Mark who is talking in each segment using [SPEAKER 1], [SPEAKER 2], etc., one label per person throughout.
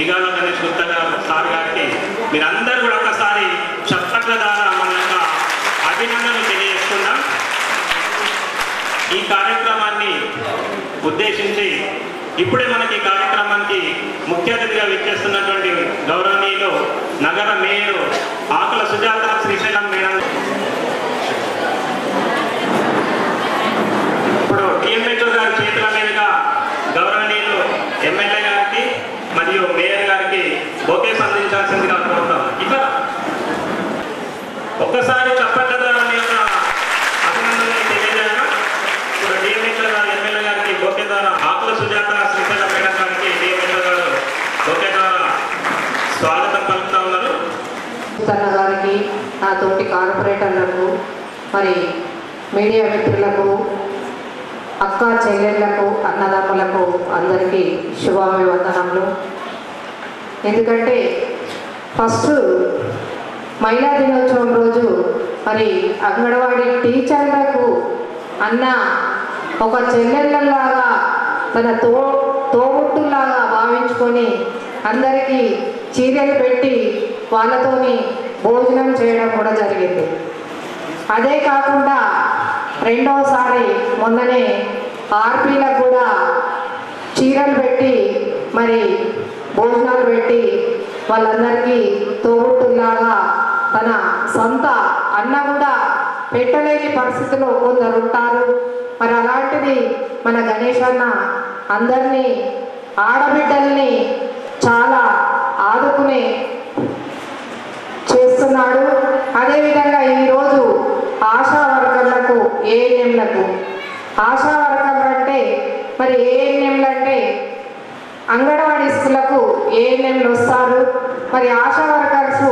[SPEAKER 1] బిగాల గణేష్ గుప్తా గారు సార్ గారికి మీరందరూ కూడా ఒకసారి చప్పట్ల ద్వారా మన యొక్క అభినందనలు తెలియజేస్తున్నాం. ఈ కార్యక్రమాన్ని ఉద్దేశించి ఇప్పుడే మనకి ఈ కార్యక్రమానికి ముఖ్య అతిథిగా విచ్చేస్తున్నటువంటి గౌరవనీయులు నగర మేయర్ ఆకుల సుజాత శ్రీశైలం మేడం. ఇప్పుడు టీఎంహెచ్ఓ గారి చేతుల మీదుగా గౌరవనీయులు ఎమ్మెల్యే గారికి మరియు మేయర్ గారికి సంధించాల్సిందిగా అందించాల్సిందిగా కోరుతాం ఇట్లా ఒక్కసారి చప్పట్ల ద్వారా మీ యొక్క అభినందనలు తెలియజేయగా ఇప్పుడు టీఎంహెచ్ఓ గారు ఎమ్మెల్యే గారికి బొకే ద్వారా ఆకుల సుజాత శ్రీశైలం మేడం గారికి టీఎంహెచ్ఓ గారు బొకే ద్వారా స్వాగతం పలుకుతా ఉన్నారు.
[SPEAKER 2] తన గారికి నా తోటి కార్పొరేటర్లకు మరి మీడియా మిత్రులకు అక్క చెల్లెళ్ళకు అన్నదమ్ములకు అందరికీ శుభాభివందనములు. ఎందుకంటే ఫస్ట్ మహిళా దినోత్సవం రోజు మరి అంగన్వాడి టీచర్లకు అన్న ఒక చెల్లెళ్ళలాగా తన తో తోబుట్టులాగా భావించుకొని అందరికీ చీరలు పెట్టి వాళ్ళతోని భోజనం చేయడం కూడా జరిగింది. అదే కాకుండా రెండవసారి మొన్ననే ఆర్పీలకు కూడా చీరలు పెట్టి మరి భోజనాలు పెట్టి వాళ్ళందరికీ తోబుట్టులాగా తన సొంత అన్న కూడా పెట్టలేని పరిస్థితిలో కొందరు ఉంటారు. మరి అలాంటిది మన గణేష్ అన్న అందరినీ ఆడబిడ్డల్ని చాలా ఆదుకునే చేస్తున్నాడు. అదేవిధంగా ఈరోజు ఆశా వర్కర్లకు ఏఎన్ఎంలకు. ఆశా వర్కర్లు అంటే మరి ఏఎన్ఎంలు అంటే అంగన్వాడీ స్కూళ్ళకు ఏఎన్ఎంలు వస్తారు? మరి ఆశా వర్కర్స్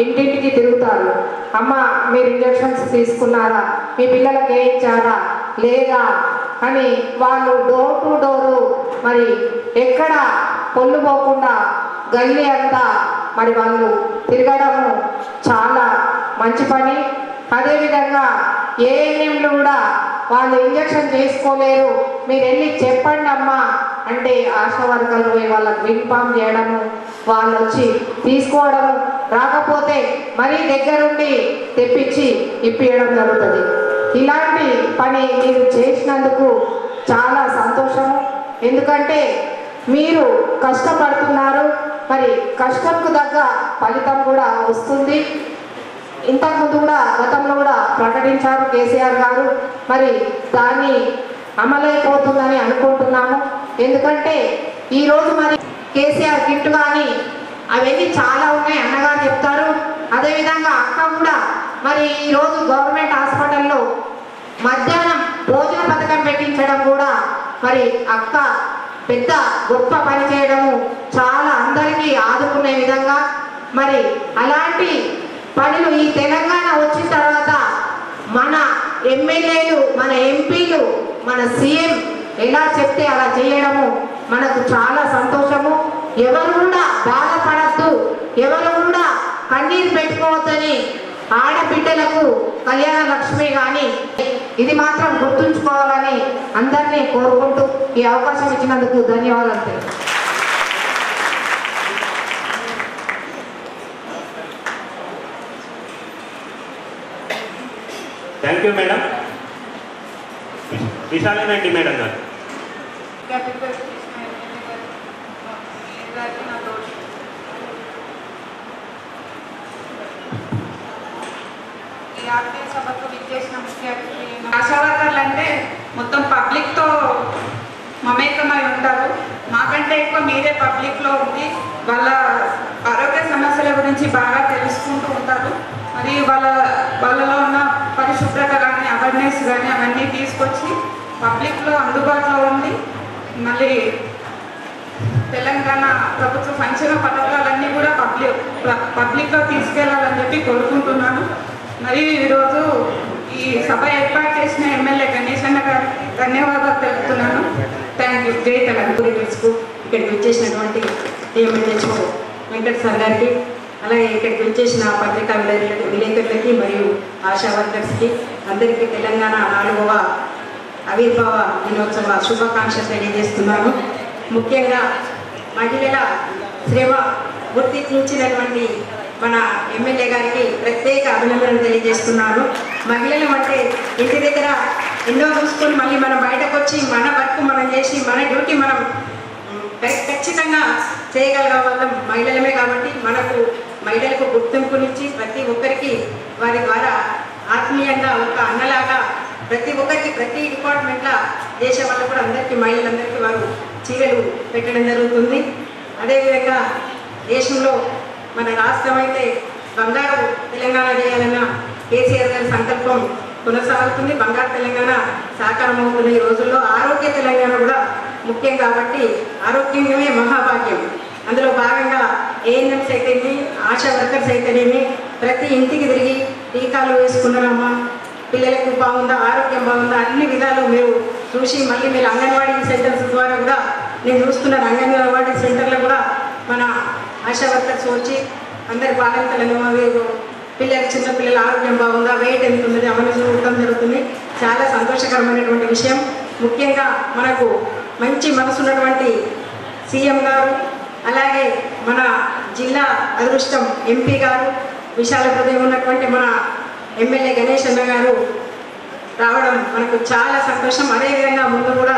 [SPEAKER 2] ఇంటింటికి తిరుగుతారు. అమ్మ మీరు ఇంజక్షన్స్ తీసుకున్నారా? మీ పిల్లలకి ఏ ఇచ్చారా? లేదా? అని వాళ్ళు డోర్ టు డోరు మరి ఎక్కడ పొల్లు పోకుండా గల్లీ అంతా మరి వాళ్ళు తిరగడము చాలా మంచి పని. అదేవిధంగా ఏఎన్ఎంలు కూడా వాళ్ళు ఇంజక్షన్ చేసుకోలేరు మీరు వెళ్ళి చెప్పండి అమ్మా. అంటే ఆశా వర్కర్లు పోయి వాళ్ళకి విన్ఫామ్ చేయడము వాళ్ళు వచ్చి తీసుకోవడము రాకపోతే మరీ దగ్గరుండి తెప్పించి ఇప్పించడం జరుగుతుంది. ఇలాంటి పని మీరు చేసినందుకు చాలా సంతోషము. ఎందుకంటే మీరు కష్టపడుతున్నారు మరి కష్టంకు తగ్గ ఫలితం కూడా వస్తుంది. ఇంతకుముందు కూడా గతంలో కూడా ప్రకటించారు కేసీఆర్ గారు. మరి దాన్ని అమలైపోతుందని అనుకుంటున్నాము. ఎందుకంటే ఈరోజు మరి కేసీఆర్ కిట్ కానీ అవన్నీ చాలా ఉన్నాయి అన్నగారు చెప్తారు. అదేవిధంగా అక్క కూడా మరి ఈరోజు గవర్నమెంట్ హాస్పిటల్లో మధ్యాహ్నం భోజన పథకం పెట్టించడం కూడా మరి అక్క పెద్ద గొప్ప పని చేయడము చాలా అందరికీ ఆదుకునే విధంగా మరి అలాంటి పనులు ఈ తెలంగాణ వచ్చిన తర్వాత మన ఎమ్మెల్యేలు మన ఎంపీలు మన సీఎం ఎలా చెప్తే అలా చేయడము మనకు చాలా సంతోషము. ఎవరు కూడా బాధపడద్దు. ఎవరు కూడా కన్నీరు పెట్టుకోవద్దని ఆడబిడ్డలకు కళ్యాణ లక్ష్మి కానీ ఇది మాత్రం గుర్తుంచుకోవాలని అందరినీ కోరుకుంటూ ఈ అవకాశం ఇచ్చినందుకు ధన్యవాదాలు
[SPEAKER 1] థ్యాంక్ యూ మేడం విశాలేనండి మేడం గారు.
[SPEAKER 3] సభకు విచ్చేసిన ముఖ్య ఆశా వర్కర్లు అంటే మొత్తం పబ్లిక్తో మమేకమై ఉంటారు. మాకంటే ఎక్కువ మీరే పబ్లిక్లో ఉండి వాళ్ళ ఆరోగ్య సమస్యల గురించి బాగా తెలుసుకుంటూ ఉంటారు. మరి వాళ్ళ వాళ్ళలో ఉన్న పరిశుభ్రత కానీ అవేర్నెస్ కానీ అవన్నీ తీసుకొచ్చి పబ్లిక్లో అందుబాటులో ఉండి మళ్ళీ తెలంగాణ ప్రభుత్వ సంక్షేమ పథకాలన్నీ కూడా పబ్లిక్ పబ్లిక్లో తీసుకెళ్ళాలని చెప్పి కోరుకుంటున్నాను. మరియు ఈరోజు ఈ సభ ఏర్పాటు చేసిన ఎమ్మెల్యే గణేష్ అన్న గారికి ధన్యవాదాలు తెలుపుతున్నాను. థ్యాంక్ యూ జై తెలంగాణ.
[SPEAKER 4] కు ఇక్కడికి వచ్చేసినటువంటి టీఎంహెచ్ఓ వెంకట సార్ గారికి అలాగే ఇక్కడికి వచ్చేసిన పత్రికా విలేకరులకి విలేకరులకి మరియు ఆశా వర్కర్స్కి అందరికీ తెలంగాణ నాలుగవ
[SPEAKER 5] ఆవిర్భావ దినోత్సవ శుభాకాంక్షలు తెలియజేస్తున్నాను. ముఖ్యంగా మహిళల శ్రమ గుర్తించినటువంటి మన ఎమ్మెల్యే గారికి ప్రత్యేక అభినందనలు తెలియజేస్తున్నాను. మహిళలు అంటే ఇంటి దగ్గర ఎన్నో చూసుకొని మళ్ళీ మనం బయటకు వచ్చి మన వర్క్ మనం చేసి మన డ్యూటీ మనం ఖచ్చితంగా చేయగలిగే వాళ్ళం మహిళలమే కాబట్టి మనకు మహిళలకు గుర్తింపునిచ్చి ప్రతి ఒక్కరికి వారి ద్వారా ఆత్మీయంగా ఒక అన్నలాగా ప్రతి ఒక్కరికి ప్రతి డిపార్ట్మెంట్లో దేశ వాళ్ళు కూడా అందరికీ మహిళలందరికీ వారు చీరలు పెట్టడం జరుగుతుంది. అదేవిధంగా దేశంలో మన రాష్ట్రం అయితే బంగారు తెలంగాణ చేయాలన్న కేసీఆర్ గారి సంకల్పం కొనసాగుతుంది. బంగారు తెలంగాణ సాకారం అవుతున్న ఈ రోజుల్లో ఆరోగ్య తెలంగాణ కూడా ముఖ్యం కాబట్టి ఆరోగ్యమే మహాభాగ్యం. అందులో భాగంగా ఏఎన్ఎంస్ అయితేనేమి ఆశా వర్కర్స్ అయితేనేమి ప్రతి ఇంటికి తిరిగి టీకాలు వేసుకున్నారమ్మా. పిల్లలకు బాగుందా ఆరోగ్యం బాగుందా అన్ని విధాలు మీరు చూసి మళ్ళీ మీరు అంగన్వాడీ సెంటర్స్ ద్వారా కూడా నేను చూస్తున్నాను అంగన్వాడీ సెంటర్లో కూడా మన ఆశా వర్కర్స్ వచ్చి అందరి బాలింతలను అవి పిల్లలు చిన్న పిల్లల ఆరోగ్యం బాగుందా వెయిట్ ఎంత ఉన్నది అవన్నీ చూడటం జరుగుతుంది. చాలా సంతోషకరమైనటువంటి విషయం. ముఖ్యంగా మనకు మంచి మనసు ఉన్నటువంటి సీఎం గారు అలాగే మన జిల్లా అదృష్టం ఎంపీ గారు విశాల హృదయం ఉన్నటువంటి మన ఎమ్మెల్యే గణేష్ అన్న గారు రావడం మనకు చాలా సంతోషం. అదేవిధంగా ముందు కూడా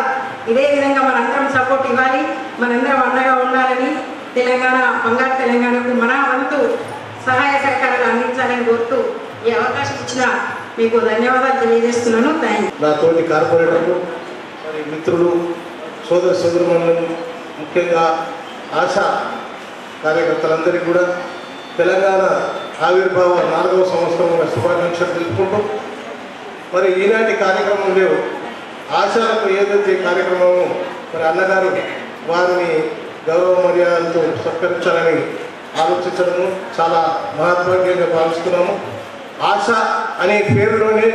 [SPEAKER 5] ఇదే విధంగా మనందరం సపోర్ట్ ఇవ్వాలి. మనందరం అండగా ఉండాలని తెలంగాణ బంగారు తెలంగాణకు మన వంతు సహాయ సహకారాలు అందించాలని కోరుతూ ఈ అవకాశం ఇచ్చిన మీకు ధన్యవాదాలు తెలియజేస్తున్నాను. థ్యాంక్
[SPEAKER 6] నా తోటి కార్పొరేటర్లు మరి మిత్రులు సోదర సోదరుమణులు ముఖ్యంగా ఆశా కార్యకర్తలందరికీ కూడా తెలంగాణ ఆవిర్భావ నాలుగవ సంవత్సరం శుభాకాంక్షలు తెలుపుకుంటూ మరి ఈనాటి లేవు. ఆశాలకు ఏదైతే కార్యక్రమమో మరి అన్నగారు వారిని గౌరవ మర్యాదలతో సత్కరించాలని ఆలోచించడము చాలా మహత్వాగ్యంగా భావిస్తున్నాము. ఆశ అనే పేరులోనే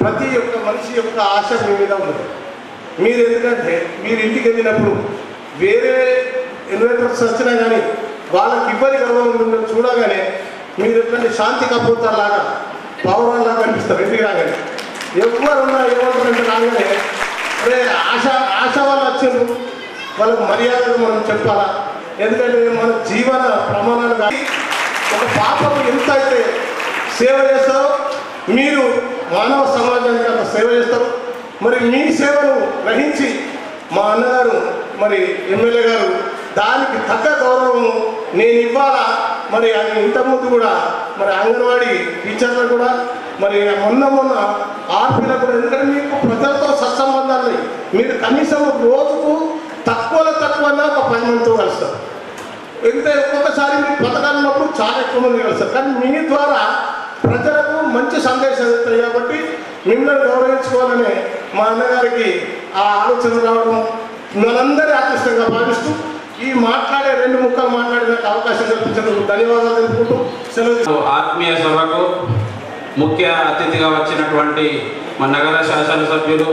[SPEAKER 6] ప్రతి ఒక్క మనిషి యొక్క ఆశ మీ మీద ఉంది మీరు ఎందుకంటే మీరు ఇంటికి వెళ్ళినప్పుడు వేరే ఇన్వెటర్స్ వచ్చినా కానీ వాళ్ళకి ఇబ్బంది కలగకుండా చూడగానే మీరు ఎట్లాంటి శాంతి కప్పుతాలాగా పౌరాల్లాగా కనిపిస్తారు ఇంటికి రాగానే. ఎవరున్నా ఏమంటారంటే రాగానే అరే ఆశ ఆశ వాళ్ళు వచ్చారు. వాళ్ళకు మర్యాదగా మనం చెప్పాలా? ఎందుకంటే మన జీవన ప్రమాణాలు కానీ ఒక పాపకు ఎంత అయితే సేవ చేస్తారో మీరు మానవ సమాజానికి అంత సేవ చేస్తారు. మరి మీ సేవను గ్రహించి మా అన్నగారు మరి ఎమ్మెల్యే గారు దానికి తగ్గ గౌరవం నేను ఇవ్వాలా? మరి ఇంతకుముందు కూడా మరి అంగన్వాడీ టీచర్లు కూడా మరి మొన్న మొన్న ఆర్పీలకు కూడా ఎందుకంటే మీకు ప్రజలతో సత్సంబంధాలు మీరు కనీసం రోజుకు తక్కువలో తక్కువ ఒక పది మందితో కలుస్తారు. ఎంత ఒక్కొక్కసారి మీ పథకాలు ఉన్నప్పుడు చాలా ఎక్కువ మంది కలుస్తారు. కానీ మీ ద్వారా ప్రజలకు మంచి సందేశాలు ఇస్తాయి కాబట్టి మిమ్మల్ని గౌరవించుకోవాలని మా అన్నగారికి ఆ ఆలోచన రావడం మనందరి అదృష్టంగా భావిస్తూ ఈ మాట్లాడే రెండు ముక్కలు మాట్లాడడానికి అవకాశం కల్పించినందుకు ధన్యవాదాలు తెలుపుకుంటూ సెలవు
[SPEAKER 7] ఆత్మీయ సభకు ముఖ్య అతిథిగా వచ్చినటువంటి మా నగర శాసనసభ్యులు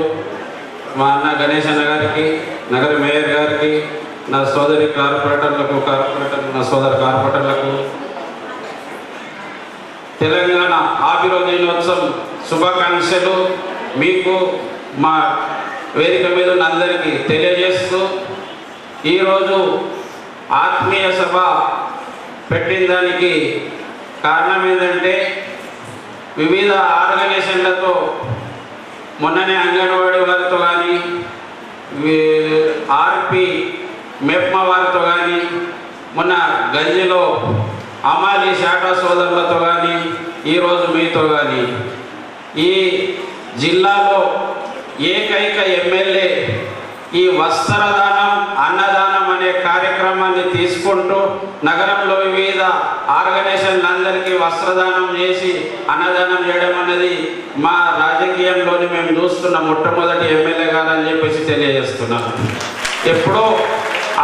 [SPEAKER 7] మా అన్న గణేష్ అన్న గారికి నగర మేయర్ గారికి నా సోదరి కార్పొరేటర్లకు కార్పొరేటర్ నా సోదరి కార్పొరేటర్లకు తెలంగాణ ఆవిర్భావ దినోత్సవం శుభాకాంక్షలు మీకు మా వేదిక మీద ఉన్న అందరికీ తెలియజేస్తూ ఈరోజు ఆత్మీయ సభ పెట్టిన దానికి కారణం ఏంటంటే వివిధ ఆర్గనైజేషన్లతో మొన్ననే అంగన్వాడీ వారితో కానీ ఆర్పి మెప్మా వారితో కానీ మొన్న గంజిలో అమాలి శాఖ సోదరులతో కానీ ఈరోజు మీతో కానీ ఈ జిల్లాలో ఏకైక ఎమ్మెల్యే ఈ వస్త్రదానం అన్నదానం అనే కార్యక్రమాన్ని తీసుకుంటూ నగరంలో వివిధ ఆర్గనైజేషన్లందరికీ వస్త్రదానం చేసి అన్నదానం చేయడం అనేది మా రాజకీయంలోని మేము చూస్తున్న మొట్టమొదటి ఎమ్మెల్యే గారని చెప్పేసి తెలియజేస్తున్నాను. ఎప్పుడో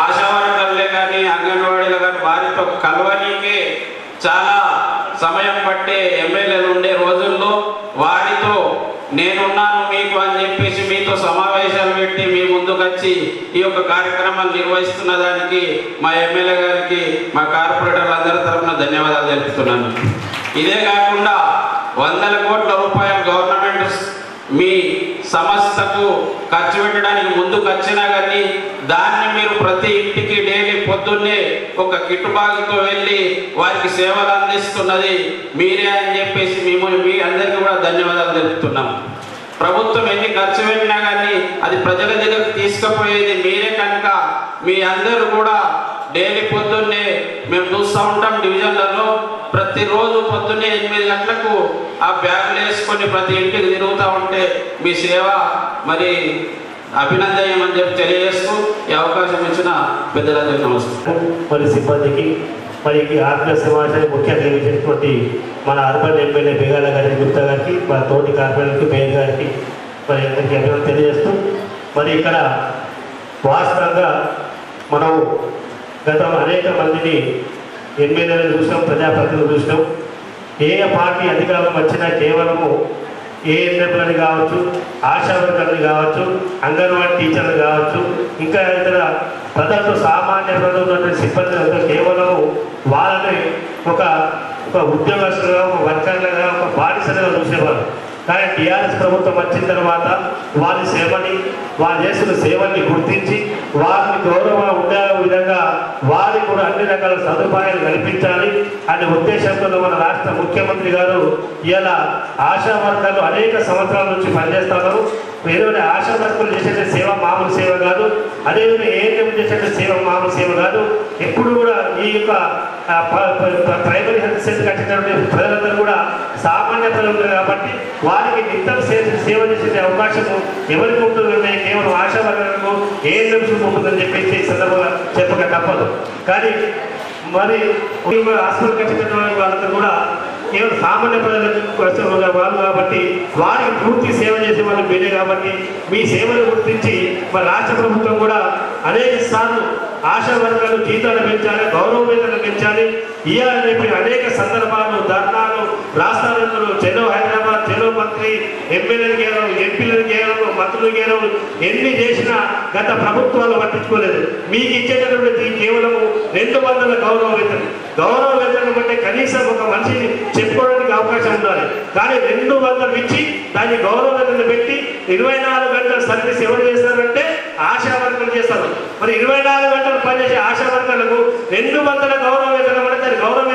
[SPEAKER 7] ఆశావర్కర్లే కానీ అంగన్వాడీలు కానీ వారితో కలవనీకే చాలా సమయం పట్టే ఎమ్మెల్యేలు ఉండే రోజుల్లో వారితో నేనున్న వచ్చి ఈ యొక్క కార్యక్రమాలు నిర్వహిస్తున్న దానికి మా ఎమ్మెల్యే గారికి మా కార్పొరేటర్లు అందరి తరఫున ధన్యవాదాలు తెలుపుతున్నాను. ఇదే కాకుండా వందల కోట్ల రూపాయలు గవర్నమెంట్ మీ సమస్యకు ఖర్చు పెట్టడానికి ముందుకు వచ్చినా కానీ దాన్ని మీరు ప్రతి ఇంటికి డైలీ పొద్దున్నే ఒక కిట్టుబాగుతో వెళ్ళి వారికి సేవలు అందిస్తున్నది మీరే అని చెప్పేసి మేము మీ అందరికీ కూడా ధన్యవాదాలు తెలుపుతున్నాం ప్రభుత్వం ఎన్ని ఖర్చు పెట్టినా కానీ అది ప్రజల దగ్గరకు తీసుకుపోయేది మీరే కనుక. మీ అందరూ కూడా డైలీ పొద్దున్నే మేము చూస్తూ ఉంటాం డివిజన్లలో. ప్రతిరోజు పొద్దున్నే ఎనిమిది గంటలకు ఆ బ్యాగులు వేసుకొని ప్రతి ఇంటికి తిరుగుతూ ఉంటే మీ సేవ మరి అభినందనమని చెప్పి తెలియజేస్తూ ఈ అవకాశం ఇచ్చిన పెద్దలందరికీ నమస్కారం.
[SPEAKER 8] మరి సిబ్బందికి మరి ఈ ఆత్మీయ సమాజాన్ని ముఖ్యంగా నియమించినటువంటి మన అర్బన్ ఎమ్మెల్యే బేగాల గారి గుప్తా గారికి మన తోటి కార్పొరేటర్కి మేయర్ గారికి మరి అందరికీ అభివృద్ధి తెలియజేస్తూ మరి ఇక్కడ వాస్తవంగా మనం గతంలో అనేక మందిని ఎమ్మెల్యేలను చూసినాం ప్రజాప్రతినిధులు చూసినాం. ఏ పార్టీ అధికారం వచ్చినా కేవలము ఏఎన్ఎంలని కావచ్చు ఆశా వర్కర్లు కావచ్చు అంగన్వాడీ టీచర్లు కావచ్చు ఇంకా ఇతర ప్రజలు సామాన్య ప్రజలు సిబ్బంది కేవలం వాళ్ళని ఒక ఒక ఉద్యోగస్తులుగా ఒక వర్కర్లుగా ఒక బానిసలుగా చూసేవారు. కానీ టీఆర్ఎస్ ప్రభుత్వం వచ్చిన తర్వాత వారి సేవని వారు చేస్తున్న సేవల్ని గుర్తించి వారిని గౌరవ ఉండే విధంగా వారికి కూడా అన్ని రకాల సదుపాయాలు కల్పించాలి అనే ఉద్దేశంతో మన రాష్ట్ర ముఖ్యమంత్రి గారు ఇలా ఆశా వర్గాలు అనేక సంవత్సరాల నుంచి పనిచేస్తున్నారు. వేరే ఆశా వర్గాలు చేసే సేవ మామూలు సేవ కాదు. అదేవిధంగా ఏఎన్ఎం చేసే సేవ మామూలు సేవ కాదు. ఎప్పుడు కూడా ఈ యొక్క ఆ, ప్రైమరీ హెల్త్ సెంటర్ కట్టినటువంటి ప్రజలందరూ కూడా సామాన్యతలు ప్రజలు కాబట్టి వారికి నిత్యం సేవ చేసే అవకాశము ఎవరికి ఉంటుందంటే కేవలం ఆశా ఏ నిమిషం ఉంటుందని చెప్పేసి ఈ సందర్భంగా చెప్పక తప్పదు. కానీ మరి హాస్పిటల్ కట్టినటువంటి వాళ్ళతో కూడా కేవలం సామాన్య ప్రజలకు వాళ్ళు కాబట్టి వారికి పూర్తి సేవ చేసే వాళ్ళు మీరే కాబట్టి మీ సేవలు గుర్తించి మరి రాష్ట్ర ప్రభుత్వం కూడా అనేక సార్లు ఆశా వర్గాలు జీతాలు పెంచాలి గౌరవ వేతనాలు పెంచాలి. ఇవ్వాలని చెప్పి అనేక సందర్భాలు ధర్నా రాష్ట్రాలు చెలో హైదరాబాద్ చెలో మంత్రి ఎమ్మెల్యేలు గేరం ఎంపీలను గేరం మంత్రులు గేరం ఎన్ని చేసినా గత ప్రభుత్వాలు పట్టించుకోలేదు. మీకు ఇచ్చేటటువంటి కేవలం రెండు వందల గౌరవ వేతనం. గౌరవ వేతనం అంటే కనీసం ఒక మనిషిని చెప్పుకోవడానికి అవకాశం ఉండాలి. కానీ రెండు వందలు ఇచ్చి దాన్ని గౌరవ వేతనం పెట్టి ఇరవై నాలుగు గంటల సర్వీస్ ఎవరు చేస్తారంటే ఆశా వర్గాలు చేస్తారు. మరి ఇరవై నాలుగు గంటలు పనిచేసే ఆశా వర్గాలకు రెండు వందల గౌరవ వేతనం అంటే దాని గౌరవ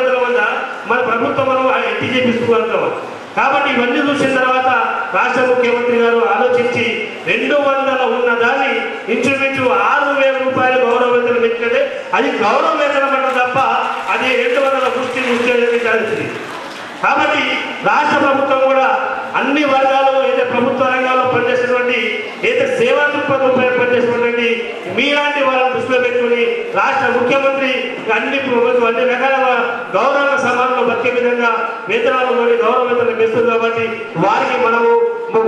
[SPEAKER 8] మన ప్రభుత్వం మనం ఎత్తి చేపిస్తున్నాం కాబట్టి ఇవన్నీ చూసిన తర్వాత రాష్ట్ర ముఖ్యమంత్రి గారు ఆలోచించి రెండు వందల ఉన్న దాన్ని ఇంచుమించు ఆరు వేల రూపాయలు గౌరవ వేతనం పెట్టినట్టే అది గౌరవ వేతనం అంటే తప్ప అది రెండు వందల దృష్టి ముష్టి కలిసింది కాబట్టి రాష్ట్ర ప్రభుత్వం కూడా అన్ని వర్గాలు ఏదైతే ప్రభుత్వ రంగాల్లో పనిచేసినటువంటి ఏదైతే సేవా దృక్పథం పైన మీలాంటి వాళ్ళని దృష్టిలో పెట్టుకుని రాష్ట్ర ముఖ్యమంత్రి అన్ని అన్ని రకాల గౌరవ సమానంలో బతికే విధంగా వేతనాలలోని నుండి గౌరవ వేతనం పెంచుతుంది కాబట్టి వారికి మనము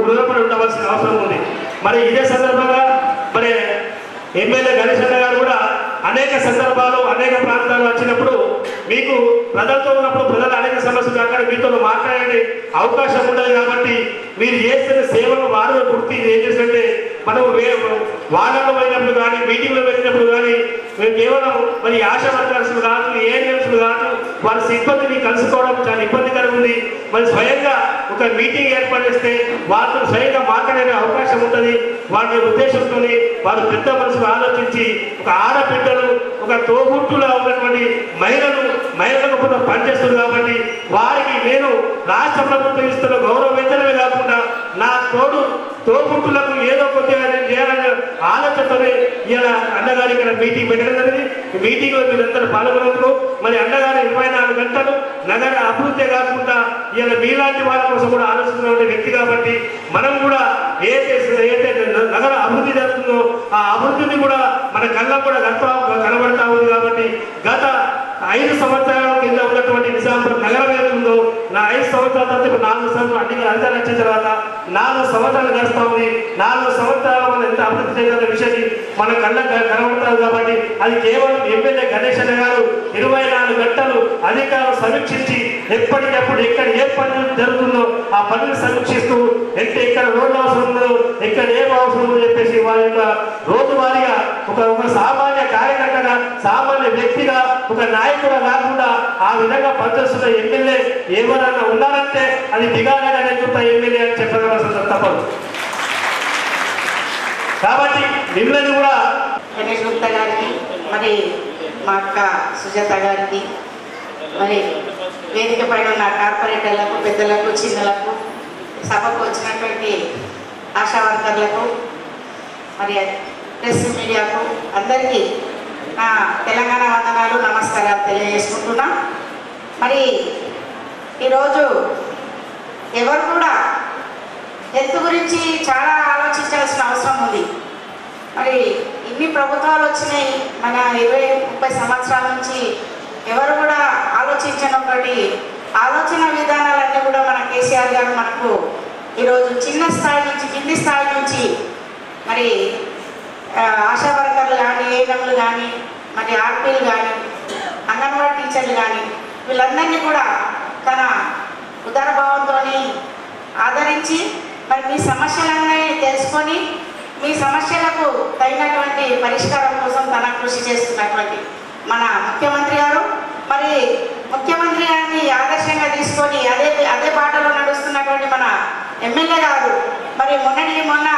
[SPEAKER 8] రుణపడి ఉండవలసిన అవసరం ఉంది. మరి ఇదే సందర్భంగా మరి ఎమ్మెల్యే గణేష్ అన్న గారు కూడా అనేక సందర్భాలు అనేక ప్రాంతాలు వచ్చినప్పుడు మీకు ప్రజలతో ఉన్నప్పుడు ప్రజలు అనేక సమస్యలు అక్కడ మీతో మాట్లాడే అవకాశం ఉండదు కాబట్టి మీరు చేస్తున్న సేవలు వారు గుర్తి ఏం చేస్తుంటే మనం వేరు వాళ్ళలో పోయినప్పుడు కానీ మీటింగ్లో వెళ్ళినప్పుడు కానీ మేము కేవలం మరి ఆశా వర్కర్స్ కాదు ఏఎన్ఎంస్ కాదు వారి సిబ్బందిని కలుసుకోవడం చాలా ఇబ్బందికరంగా ఉంది. మరి స్వయంగా ఒక మీటింగ్ ఏర్పాటు చేస్తే వాళ్ళతో స్వయంగా మాట్లాడే అవకాశం ఉంటుంది. వారి ఉద్దేశంతో వారు పెద్ద మనసులు ఆలోచించి ఒక ఆడబిడ్డలు ఒక తోబుట్టులా ఉన్నటువంటి మహిళలు మహిళలకు కూడా పనిచేస్తుంది కాబట్టి వారికి నేను రాష్ట్ర ప్రభుత్వం ఇస్తున్న గౌరవ వేతనమే కాకుండా నా తోడు తోబుట్టులకు ఏదో కొద్దిగా నేను చేయాలనే ఆలోచనతోనే ఇలా అన్నగారు ఇక్కడ మీటింగ్ పెట్టడం జరిగింది. ఈ మీటింగ్లో మీరందరూ పాల్గొన్నందుకు మరి అన్నగారు ఇరవై నాలుగు గంటలు నగర అభివృద్ధి కాకుండా ఇలా మీలాంటి వాళ్ళ కోసం కూడా ఆలోచిస్తున్న వ్యక్తి కాబట్టి మనం కూడా ఏదైతే ఏదైతే నగర అభివృద్ధి జరుగుతుందో ఆ అభివృద్ధిని కూడా మన కళ్ళకు కూడా గత కనబడతా ఉంది కాబట్టి గత ఐదు సంవత్సరాల కింద ఉన్నటువంటి నిజాంపూర్ నగరం ఏముందో నా ఐదు సంవత్సరాల తర్వాత ఇప్పుడు నాలుగు సంవత్సరాలు అన్ని అంతా వచ్చిన తర్వాత నాలుగు సంవత్సరాలు గడుస్తా ఉంది. నాలుగు సంవత్సరాలు మనం ఎంత అభివృద్ధి చేయాలనే విషయాన్ని మన కళ్ళ కనబడతారు కాబట్టి అది కేవలం ఎమ్మెల్యే గణేష్ అన్న గారు ఇరవై నాలుగు గంటలు అధికారులు సమీక్షించి ఎప్పటికప్పుడు ఎక్కడ ఏ పని జరుగుతుందో ఆ పనులు సమీక్షిస్తూ ఎంత ఎక్కడ రోడ్లు అవసరం ఉందో ఎక్కడ ఏం అవసరం ఉందో చెప్పేసి వారి రోజువారీగా ఒక ఒక సామాన్య కార్యకర్తగా సామాన్య వ్యక్తిగా ఒక నాయకుడు కాకుండా ఆ విధంగా పనిచేస్తున్న ఎమ్మెల్యే ఎవరన్నా ఉన్నారంటే అది దిగాలని చెప్తా ఎమ్మెల్యే అని చెప్పగలసిన తప్పదు. కాబట్టి మిమ్మల్ని కూడా
[SPEAKER 4] గణేష్ గుప్తా గారికి మరి మా అక్క సుజాత గారికి మరి వేదిక పైన ఉన్న కార్పొరేటర్లకు పెద్దలకు చిన్నలకు సభకు వచ్చినటువంటి ఆశా వర్కర్లకు మరి ప్రెస్ మీడియాకు అందరికీ నా తెలంగాణ వందనాలు నమస్కారాలు తెలియజేసుకుంటున్నా. మరి ఈరోజు ఎవరు కూడా హెల్త్ గురించి చాలా ఆలోచించాల్సిన అవసరం ఉంది. మరి ఇన్ని ప్రభుత్వాలు వచ్చినాయి మన ఇరవై ముప్పై సంవత్సరాల నుంచి ఎవరు కూడా ఆలోచించని ఒకటి ఆలోచన విధానాలన్నీ కూడా మన కేసీఆర్ గారు మనకు ఈరోజు చిన్న స్థాయి నుంచి కింది స్థాయి నుంచి మరి ఆశా వర్కర్లు కానీ ఏఎంలు కానీ మరి ఆర్పీలు కానీ అంగన్వాడీ టీచర్లు కానీ వీళ్ళందరినీ కూడా తన ఉదారభావంతో ఆదరించి మరి మీ సమస్యలన్నీ తెలుసుకొని మీ సమస్యలకు తగినటువంటి పరిష్కారం కోసం తన కృషి చేస్తున్నటువంటి మన ముఖ్యమంత్రి గారు. మరి ముఖ్యమంత్రి గారిని ఆదర్శంగా తీసుకొని అదే అదే బాటలో నడుస్తున్నటువంటి మన ఎమ్మెల్యే గారు. మరి మొన్నటికి మొన్న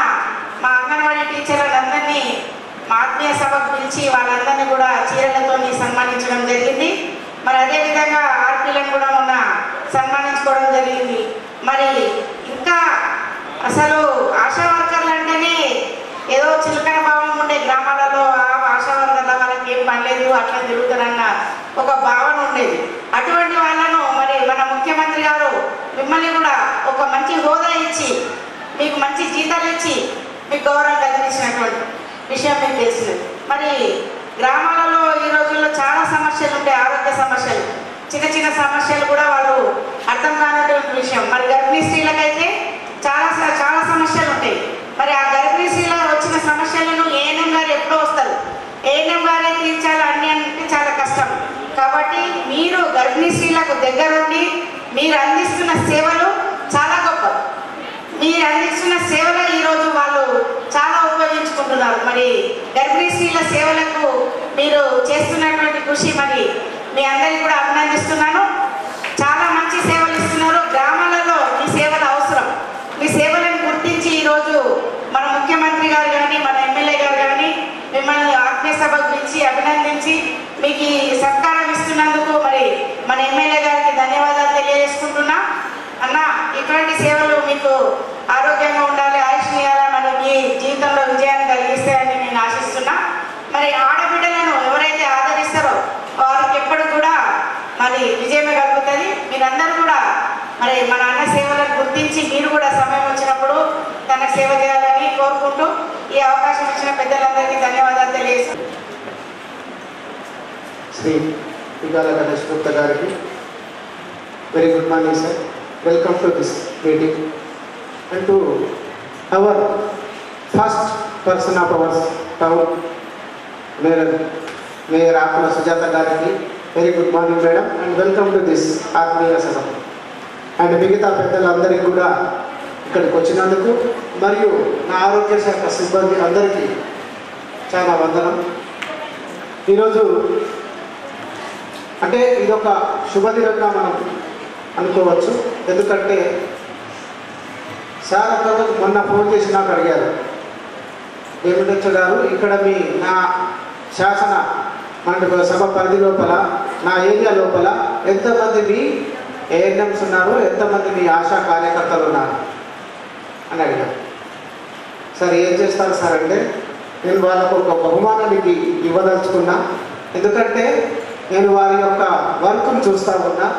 [SPEAKER 4] మా అంగన్వాడీ టీచర్లందరినీ మా ఆత్మీయ సభకు పిలిచి వాళ్ళందరినీ కూడా చీరలతో సన్మానించడం జరిగింది మరి అదేవిధంగా ఆర్పీలను కూడా మొన్న సన్మానించుకోవడం జరిగింది మరి ఇంకా అసలు ఆశా వర్కర్లు అంటేనే ఏదో చిలకన భావం ఉండే గ్రామాలలో ఆ ఆశా వర్కర్ల వాళ్ళకి ఏం పర్లేదు అట్లా తిరుగుతారన్న ఒక భావన ఉండేది. అటువంటి వాళ్ళను మరి మన ముఖ్యమంత్రి గారు మిమ్మల్ని కూడా ఒక మంచి హోదా ఇచ్చి మీకు మంచి జీతాలు ఇచ్చి మీకు గౌరవం కలిగించినటువంటి విషయం మీకు తెలిసినది మరి గ్రామాలలో ఈ రోజుల్లో చాలా సమస్యలు ఉంటాయి ఆరోగ్య సమస్యలు. చిన్న చిన్న సమస్యలు కూడా వాళ్ళు అర్థం కానటువంటి విషయం. మరి గర్భిణీ స్త్రీలకైతే చాలా స- చాలా సమస్యలు ఉంటాయి. మరి ఆ గర్భిణీ స్త్రీల వచ్చిన సమస్యలను ఏఎన్ఎం గారు ఎప్పుడో వస్తారు? ఏఎన్ఎం గారే తీర్చాలి అన్ని అంటే చాలా కష్టం. కాబట్టి మీరు గర్భిణీ స్త్రీలకు దగ్గరుండి మీరు అందిస్తున్న సేవలు చాలా గొప్ప. మీరు అందిస్తున్న సేవలు ఈరోజు వాళ్ళు చాలా ఉపయోగించుకుంటున్నారు. మరి గర్భిణీ స్త్రీల సేవలకు మీరు చేస్తున్నటువంటి కృషి మరి మీ అందరికీ కూడా అభినందిస్తున్నాను. చాలా మంచి సేవలు ఇస్తున్నారు. గ్రామాలలో మీ సేవలు అవసరం. మీ సేవలను గుర్తించి ఈరోజు మన ముఖ్యమంత్రి గారు కానీ మన ఎమ్మెల్యే గారు కానీ మిమ్మల్ని ఆత్మీయ సభ గురించి అభినందించి మీకు ఈ సత్కారం ఇస్తున్నందుకు మరి మన ఎమ్మెల్యే గారికి ధన్యవాదాలు తెలియజేసుకుంటున్నా. అన్న ఇటువంటి సేవలు మీకు ఆరోగ్యంగా ఉండాలి ఆయుష్ ఇవ్వాలా మరి మీ జీవితంలో విజయాన్ని కలిగిస్తాయని నేను ఆశిస్తున్నా. మరి ఆడపిల్ల ఎవరైతే ఆదరిస్తారో వారికి ఎప్పుడు కూడా మరి విజయమే కలుగుతుంది మీరందరూ కూడా మరి మన అన్న సేవలను గుర్తించి మీరు కూడా సమయం వచ్చినప్పుడు తనకు సేవ చేయాలని కోరుకుంటూ ఈ అవకాశం ఇచ్చిన పెద్దలందరికీ ధన్యవాదాలు తెలియజేస్తాను
[SPEAKER 9] శ్రీ పిగాల గణేష్ గుప్తా గారికి very good morning sir welcome to this meeting and to our first person of our town mayor mayor Akula Sujatha గారికి very good morning madam and welcome to this ఆత్మీయ సభ అండ్ మిగతా పెద్దలందరికీ కూడా ఇక్కడికి వచ్చినందుకు మరియు నా ఆరోగ్య శాఖ సిబ్బంది అందరికీ చాలా వందనం. ఈరోజు అంటే ఇదొక శుభదినంగా మనం అనుకోవచ్చు. ఎందుకంటే సార్ ఒకరోజు మొన్న ఫోన్ చేసి నాకు అడిగారు. వెంకటేశ్వర గారు ఇక్కడ మీ నా శాసన మన సభ పరిధి లోపల నా ఏరియా లోపల ఎంతమంది మీ ఏఎన్ఎంస్ ఉన్నారు ఎంతమంది మీ ఆశా కార్యకర్తలు ఉన్నారు? అని అడిగారు. సార్ ఏం చేస్తారు సార్ అంటే నేను వాళ్ళకు ఒక బహుమానానికి ఇవ్వదలుచుకున్నా. ఎందుకంటే నేను వారి యొక్క వర్క్ను చూస్తూ ఉన్నా.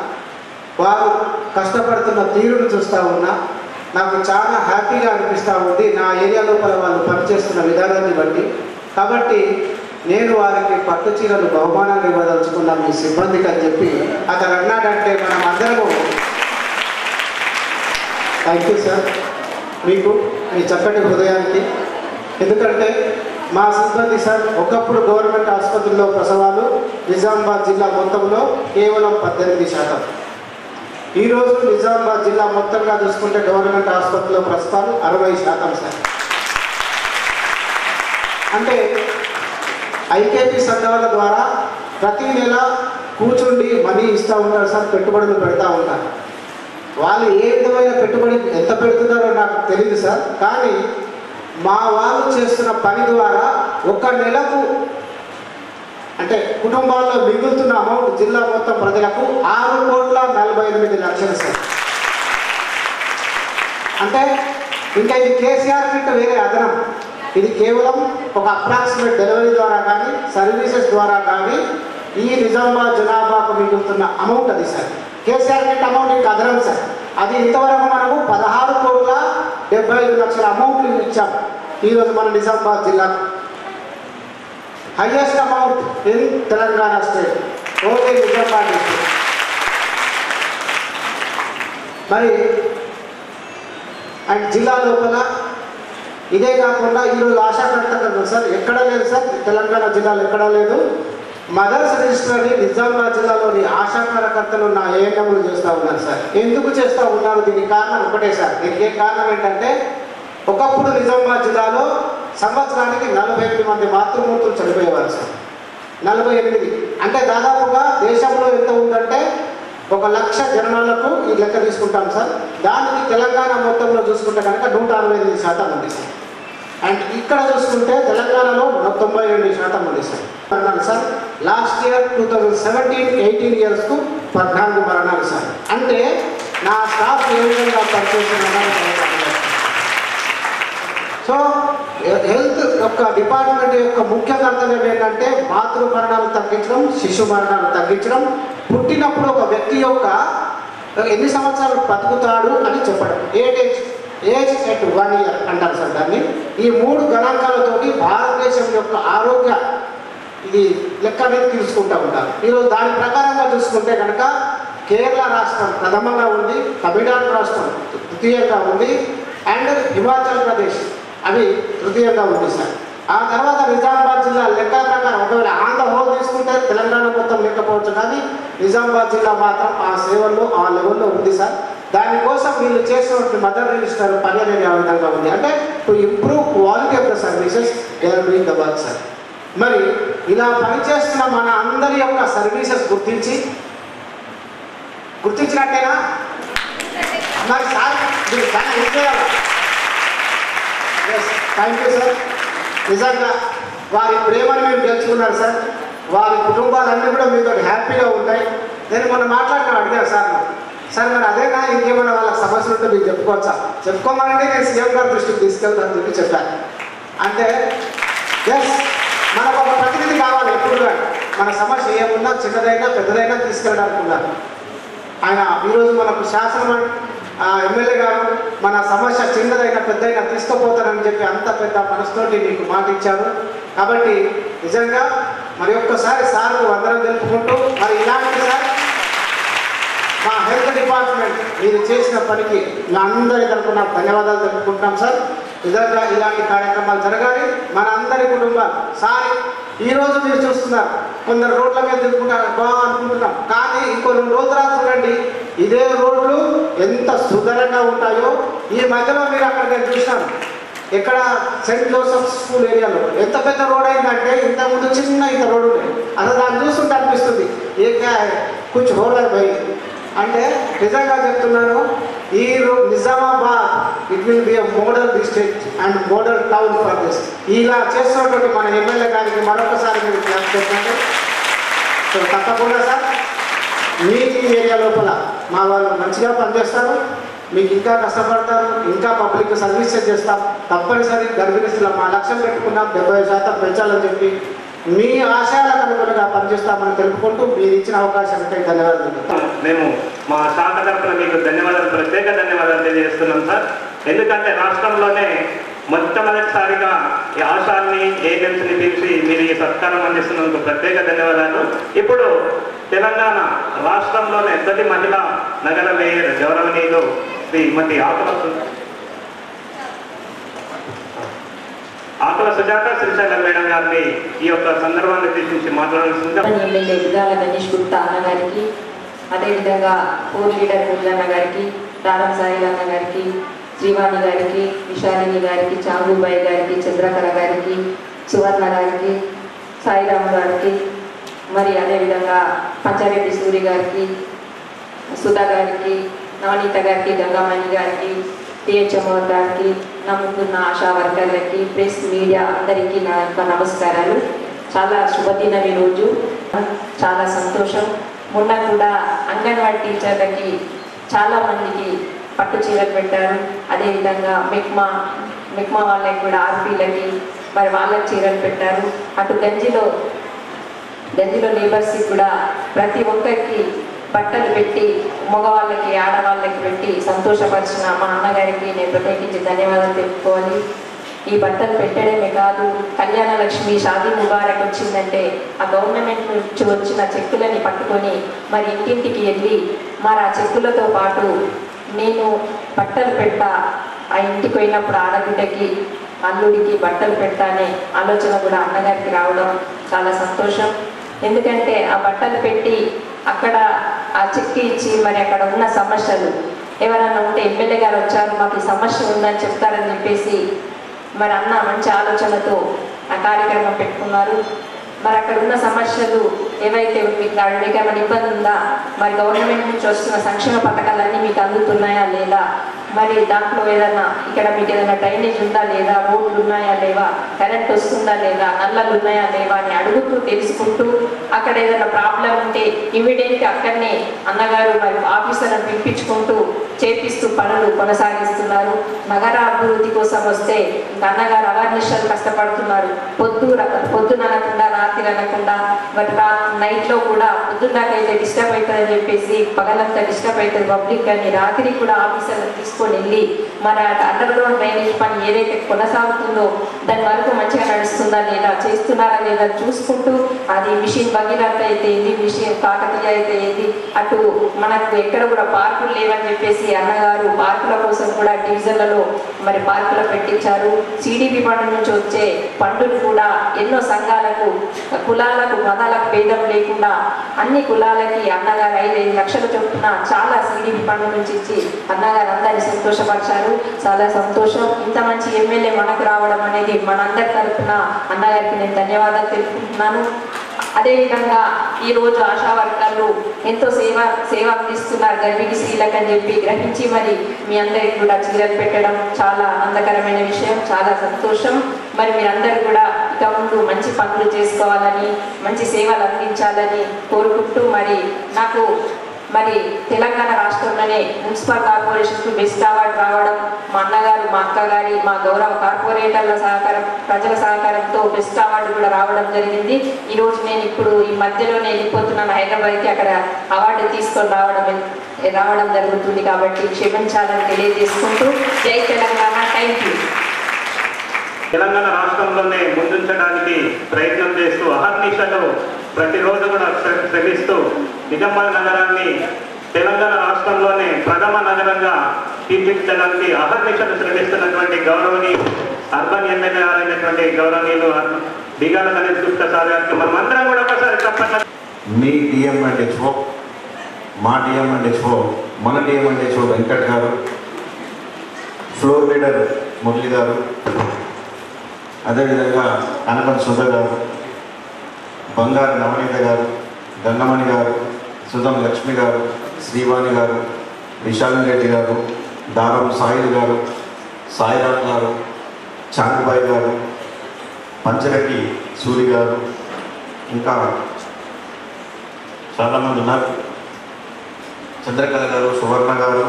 [SPEAKER 9] వారు కష్టపడుతున్న తీరును చూస్తూ ఉన్నా. నాకు చాలా హ్యాపీగా అనిపిస్తూ ఉంది. నా ఏరియా లోపల వాళ్ళు పనిచేస్తున్న విధానాన్ని బట్టి. కాబట్టి నేను వారికి పట్టు చీరలు బహుమానంగా ఇవ్వదలుచుకున్నా మీ సిబ్బందికి అని చెప్పి అతను అన్నాడంటే మనం అందరము థ్యాంక్ యూ సార్ మీకు మీ చక్కటి హృదయానికి. ఎందుకంటే మా సిబ్బంది సార్ ఒకప్పుడు గవర్నమెంట్ ఆసుపత్రిలో ప్రసవాలు నిజామాబాద్ జిల్లా మొత్తంలో కేవలం పద్దెనిమిది శాతం. ఈరోజు నిజామాబాద్ జిల్లా మొత్తంగా చూసుకుంటే గవర్నమెంట్ ఆసుపత్రిలో ప్రస్తుతాలు అరవై శాతం సార్ అంటే ఐకేపీ సంఘాల ద్వారా ప్రతి నెల కూర్చుండి మనీ ఇస్తూ ఉంటారు సార్ పెట్టుబడులు పెడతా ఉంటారు వాళ్ళు ఏ విధమైన పెట్టుబడి ఎంత పెడుతున్నారో నాకు తెలియదు సార్ కానీ మా వాళ్ళు చేస్తున్న పని ద్వారా ఒక నెలకు అంటే కుటుంబాల్లో మిగులుతున్న అమౌంట్ జిల్లా మొత్తం ప్రజలకు ఆరు కోట్ల నలభై ఎనిమిది లక్షలు సార్. అంటే ఇంకా ఇది కేసీఆర్ కంటే వేరే అదనం. ఇది కేవలం ఒక అప్రాక్సిమేట్ డెలివరీ ద్వారా కానీ సర్వీసెస్ ద్వారా కానీ ఈ నిజామాబాద్ జనాభాకు మిగులుతున్న అమౌంట్ అది సార్. కేసీఆర్ కిట్ అమౌంట్ ఇంకా అదనం సార్. అది ఇంతవరకు మనము పదహారు కోట్ల డెబ్బై ఐదు లక్షల అమౌంట్ ఇచ్చాం ఈరోజు మన నిజామాబాద్ జిల్లాకు. Highest amount in Telangana state only Nizamabad మరి అండ్ జిల్లా లోపల ఇదే కాకుండా ఈరోజు ఆశా కార్యకర్తలు సార్. ఎక్కడ లేదు సార్. తెలంగాణ జిల్లాలో ఎక్కడా లేదు. మదర్స్ రిజిస్టర్ని నిజామాబాద్ జిల్లాలోని ఆశా కార్యకర్తలు నా ఏఎంలు చేస్తూ ఉన్నారు సార్. ఎందుకు చేస్తూ ఉన్నారు? దీనికి కారణం ఒకటే సార్. దీనికి ఏ కారణం ఏంటంటే ఒకప్పుడు నిజామాబాద్ జిల్లాలో సంవత్సరానికి నలభై ఎనిమిది మంది మాతృమూర్తులు చనిపోయేవారు సార్. నలభై ఎనిమిది. అంటే దాదాపుగా దేశంలో ఎంత ఉందంటే ఒక లక్ష జనాలకు ఈ లెక్క తీసుకుంటాం సార్. దానికి తెలంగాణ మొత్తంలో చూసుకుంటే కనుక నూట అరవై ఎనిమిది శాతం ఉంది సార్. అండ్ ఇక్కడ చూసుకుంటే తెలంగాణలో తొంభై రెండు శాతం ఉంది సార్. మరణాలు sir. Last year two thousand seventeen eighteen ఇయర్స్కు పద్నాలుగు మరణాలు సార్. అంటే నా స్టాఫ్ ఏ విధంగా పనిచేస్తున్నారు సో హెల్త్ యొక్క డిపార్ట్మెంట్ యొక్క ముఖ్య కర్తవ్యం ఏంటంటే మాతృ మరణాలు తగ్గించడం శిశు మరణాలు తగ్గించడం. పుట్టినప్పుడు ఒక వ్యక్తి యొక్క ఎన్ని సంవత్సరాలు బతుకుతాడు అని చెప్పడం. Age age at one year అంటారు సార్ దాన్ని. ఈ మూడు గణాంకాలతోటి భారతదేశం యొక్క ఆరోగ్య ఇది లెక్క అనేది తీసుకుంటూ ఉంటారు. ఈరోజు దాని ప్రకారంగా చూసుకుంటే కనుక కేరళ రాష్ట్రం ప్రథమంగా ఉంది తమిళనాడు రాష్ట్రం తృతీయంగా ఉంది అండ్ హిమాచల్ ప్రదేశ్ అవి తృతీయంగా ఉంది సార్ ఆ తర్వాత నిజామాబాద్ జిల్లా లెక్క ప్రకారం ఒకవేళ ఆంధ్ర హోల్ తీసుకుంటే తెలంగాణ మొత్తం లేకపోవచ్చు కానీ నిజామాబాద్ జిల్లా మాత్రం ఆ సేవల్లో ఆ లెవెల్లో ఉంది సార్. దానికోసం వీళ్ళు చేసినటువంటి మదర్ రిజిస్టర్ పని అనేది ఆ విధంగా ఉంది. అంటే to improve quality of the services they are doing the work sir. మరి ఇలా పనిచేస్తున్న మన అందరి యొక్క సర్వీసెస్ గుర్తించి గుర్తించినట్టేనా? మరి సార్ మీరు చాలా ఎస్ థ్యాంక్ యూ సార్ నిజంగా వారి ప్రేమను మేము గెలుచుకున్నారు సార్ వారి కుటుంబాలన్నీ కూడా మీతో హ్యాపీగా ఉంటాయి. నేను మొన్న మాట్లాడిన అడిగాను సార్ సార్ మరి అదేనా? ఇంకేమైనా వాళ్ళ సమస్యలు ఉంటే మీకు చెప్పుకోవచ్చా? చెప్పుకోమనంటే నేను సీఎం గారి దృష్టికి తీసుకెళ్తాను చెప్పి చెప్పాను. అంటే ఎస్ మనకు ఒక ప్రతినిధి కావాలి ఎప్పుడు కానీ మన సమస్య ఏమున్నా చిన్నదైనా పెద్దదైనా తీసుకెళ్ళడానికి ఉన్నారు ఆయన ఈరోజు మనకు శాసనం ఎమ్మెల్యే గారు మన సమస్య చిన్నదైనా పెద్దదైనా తీసుకుపోతానని చెప్పి అంత పెద్ద మనసుతోటి మీకు మాట ఇచ్చారు. కాబట్టి నిజంగా మరి ఒక్కసారి సార్కు వందనం తెలుపుకుంటూ మరి ఇలాంటి సార్ మా హెల్త్ డిపార్ట్మెంట్ మీరు చేసిన పనికి మా అందరి తరఫున ధన్యవాదాలు తెలుపుకుంటాం సార్. నిజంగా ఇలాంటి కార్యక్రమాలు జరగాలి. మన అందరి కుటుంబాలు సార్ ఈ రోజు మీరు చూస్తున్నారు కొందరు రోడ్ల మీద తిరుగుతున్నారు బాగా అనుకుంటున్నాం. కానీ ఇంకో రెండు రోజుల చూడండి. ఇదే రోడ్లు ఎంత సుందరంగా ఉంటాయో ఈ మధ్యలో మీరు అక్కడ నేను చూసాను ఇక్కడ సెయింట్ జోసెఫ్ స్కూల్ ఏరియాలో ఎంత పెద్ద రోడ్ అయిందంటే ఇంతకుముందు చిన్న ఇంత రోడ్డు ఉండేది అసలు దాన్ని చూస్తుంటే అనిపిస్తుంది ఏ కొంచెం రోడ్ పోయి అంటే నిజంగా చెప్తున్నాను ఈ Nizamabad it will be a model district and model town for this ఇలా చేస్తున్నటువంటి మన ఎమ్మెల్యే గారికి మరొకసారి మీరు చెప్పండి సో తప్పకుండా సార్ మీ ఏరియా లోపల మా వాళ్ళు మంచిగా పనిచేస్తారు మీకు ఇంకా కష్టపడతారు ఇంకా పబ్లిక్ సర్వీసెస్ చేస్తాం తప్పనిసరి గర్భిణీస్తుల మా లక్ష్యం పెట్టుకున్నాం డెబ్బై శాతం పెంచాలని చెప్పి మీ ఆశయాలకు అనుగుణంగా పనిచేస్తామని తెలుపుకుంటూ మీరు ఇచ్చిన అవకాశానికి ధన్యవాదాలు.
[SPEAKER 1] మేము మా శాఖ తరఫున మీకు ధన్యవాదాలు ప్రత్యేక ధన్యవాదాలు తెలియజేస్తున్నాం సార్. ఎందుకంటే రాష్ట్రంలోనే మొట్టమొదటిసారిగా ఈ ఆశాన్ని ఏజెన్సీని పిలిచి మీరు ఈ సత్కారం అందిస్తున్నందుకు ప్రత్యేక ధన్యవాదాలు. ఇప్పుడు తెలంగాణ రాష్ట్రంలోనే తొలి మహిళా నగర మేయర్ గౌరవనీయులు శ్రీమతి ఆకుల సు- ఆకుల సుజాత శ్రీశైలం మేడం గారిని ఈ యొక్క సందర్భాన్ని ఉద్దేశించి మాట్లాడాల్సిందిగా
[SPEAKER 10] ఎమ్మెల్యే విధాల గణేష్ గుప్తా అన్న గారికి అదేవిధంగా ఫోర్ లీడర్ మురళన్న గారికి దారం సాయి అన్న గారికి శ్రీవాణి గారికి విశాలిని గారికి చాంగుబాయి గారికి చంద్రకళ గారికి సువర్ణ గారికి సాయిరామ్ గారికి మరి అదేవిధంగా పంచారెడ్డి సూరి గారికి సుధా గారికి నవనీత గారికి గంగామణి గారికి టిహెచ్ఎంఓ గారికి నా ముందున్న ఆశా వర్కర్లకి ప్రెస్ మీడియా అందరికీ నా యొక్క నమస్కారాలు. చాలా శుభదినం ఈరోజు చాలా సంతోషం. మొన్న కూడా అంగన్వాడీ టీచర్లకి చాలా మందికి పట్టు చీరలు పెట్టారు. అదేవిధంగా మెక్మా మెక్మా వాళ్ళకి కూడా ఆర్పీలకి మరి వాళ్ళకి చీరలు పెట్టారు. అటు గంజిలో గంజిలో లేబర్స్కి కూడా ప్రతి ఒక్కరికి బట్టలు పెట్టి మగవాళ్ళకి ఆడవాళ్ళకి పెట్టి సంతోషపరిచిన మా అన్నగారికి నేను ప్రత్యేకించి ధన్యవాదాలు తెలుపుకోవాలి. ఈ బట్టలు పెట్టడమే కాదు కళ్యాణ లక్ష్మి షాదీ ముబారక్ వచ్చిందంటే ఆ గవర్నమెంట్ నుంచి వచ్చిన చెక్కులని పట్టుకొని మరి ఇంటింటికి వెళ్ళి మరి ఆ చెక్కులతో పాటు నేను బట్టలు పెట్టా ఆ ఇంటికి పోయినప్పుడు ఆడబిడ్డకి అల్లుడికి బట్టలు పెట్టానే ఆలోచన కూడా అన్నగారికి రావడం చాలా సంతోషం. ఎందుకంటే ఆ బట్టలు పెట్టి అక్కడ ఆ చెక్కి ఇచ్చి మరి అక్కడ ఉన్న సమస్యలు. ఎవరైనా ఉంటే ఎమ్మెల్యే గారు వచ్చారు మాకు ఈ సమస్య ఉందని చెప్తారని చెప్పేసి మరి అన్న మంచి ఆలోచనతో ఆ కార్యక్రమం పెట్టుకున్నారు. మరి అక్కడ ఉన్న సమస్యలు ఏవైతే మీకు మీకు ఏమైనా ఇబ్బంది ఉందా? మరి గవర్నమెంట్ నుంచి వస్తున్న సంక్షేమ పథకాలన్నీ మీకు అందుతున్నాయా లేదా? మరి దాంట్లో ఏదైనా ఇక్కడ మీకు ఏదైనా డ్రైనేజ్ ఉందా లేదా రోడ్లు ఉన్నాయా లేవా కరెంట్ వస్తుందా లేదా నల్లలు ఉన్నాయా లేవా అని అడుగుతూ తెలుసుకుంటూ అక్కడ ఏదైనా ప్రాబ్లం ఉంటే ఇమీడియట్ అక్కడనే అన్నగారు మరి ఆఫీసర్లను పిలిపించుకుంటూ చేపిస్తూ పనులు కొనసాగిస్తున్నారు. నగర అభివృద్ధి కోసం వస్తే ఇంకా అన్నగారు అవర్నిషాలు కష్టపడుతున్నారు. పొద్దు పొద్దున అనకుండా రాత్రి అనకుండా మరి రా నైట్లో కూడా పొద్దున్నకైతే డిస్టర్బ్ అవుతుందని చెప్పేసి పగలంతా డిస్టర్బ్ అవుతుంది పబ్లిక్ అని రాత్రి కూడా ఆఫీసర్లు తీసుకొని వెళ్ళి మన అండర్ గ్రౌండ్ డ్రైనేజ్ పని ఏదైతే కొనసాగుతుందో దాని వరకు మంచిగా నడుస్తుందా లేదా చేస్తున్నారా లేదా చూసుకుంటూ అది మిషన్ భగీరథ అయితే ఏంది మిషన్ కాకతీయ అయితే ఏంది అటు మనకు ఎక్కడ కూడా పార్కులు లేవని చెప్పేసి అన్నగారు పార్కుల కోసం కూడా డివిజన్లలో మరి పార్కులో పెట్టించారు. సిడిపి పండు నుంచి వచ్చే ఫండ్లు కూడా ఎన్నో సంఘాలకు కులాలకు మతాలకు భేదం లేకుండా అన్ని కులాలకి అన్నగారు ఐదు ఐదు లక్షల చొప్పున చాలా సిడిపి పండు నుంచి ఇచ్చి అన్నగారు అందరినీ సంతోషపరిచారు. చాలా సంతోషం. ఇంత మంచి ఎమ్మెల్యే మనకు రావడం అనేది మనందరి తరఫున అన్నగారికి నేను ధన్యవాదాలు తెలుపుకుంటున్నాను. అదేవిధంగా ఈరోజు ఆశా వర్కర్లు ఎంతో సేవ సేవ అందిస్తున్నారు. గర్భిణీ స్త్రీలకు అని చెప్పి గ్రహించి మరి మీ అందరికి కూడా చీరలు పెట్టడం చాలా ఆనందకరమైన విషయం చాలా సంతోషం. మరి మీరందరూ కూడా ఇక ముందు మంచి పనులు చేసుకోవాలని మంచి సేవలు అందించాలని కోరుకుంటూ మరి నాకు మరి తెలంగాణ రాష్ట్రంలోనే మున్సిపల్ కార్పొరేషన్కు బెస్ట్ అవార్డు రావడం మా అన్నగారు మా అక్కగారి మా గౌరవ కార్పొరేటర్ల సహకారం ప్రజల సహకారంతో బెస్ట్ అవార్డు కూడా రావడం జరిగింది. ఈరోజు నేను ఇప్పుడు ఈ మధ్యలో నేను వెళ్ళిపోతున్నాను హైదరాబాద్కి అక్కడ అవార్డు తీసుకొని రావడం రావడం జరుగుతుంది కాబట్టి క్షమించాలని తెలియజేసుకుంటూ జై తెలంగాణ. థ్యాంక్ యూ
[SPEAKER 1] తెలంగాణ రాష్ట్రంలోనే ముందుంచడానికి ప్రయత్నం చేస్తూ అహర్నిశలు ప్రతిరోజు కూడా శ్రమిస్తూ నిజామాబాద్ నగరాన్ని తెలంగాణ రాష్ట్రంలోనే ప్రథమ నగరంగా తీర్చిదిద్దడానికి అహర్నిశలు శ్రమిస్తున్నటువంటి గౌరవనీయులు అర్బన్ ఎమ్మెల్యే అయినటువంటి గౌరవనీయులు అర్- దిగాల గణేష్ గుప్తా సార్ గారికి మనం అందరం కూడా ఒకసారి తప్పట్ల
[SPEAKER 11] మీ డిఎం అండ్ హెచ్ఓ మా డిఎం అండ్ హెచ్ఓ మన డిఎం అండ్ హెచ్ఓ వెంకట్ గారు ఫ్లోర్ లీడర్ మురళి గారు అదేవిధంగా కనపన్ సుధ గారు బంగారు నవనీత గారు గంగమణి గారు సుధం లక్ష్మి గారు శ్రీవాణి గారు విశాలం రెడ్డి గారు దారం సాయిల్ గారు సాయిరామ్ గారు చాంద్బాయి గారు పంచరకి సూరి గారు ఇంకా చాలామంది ఉన్నారు. చంద్రకళ గారు సువర్ణ గారు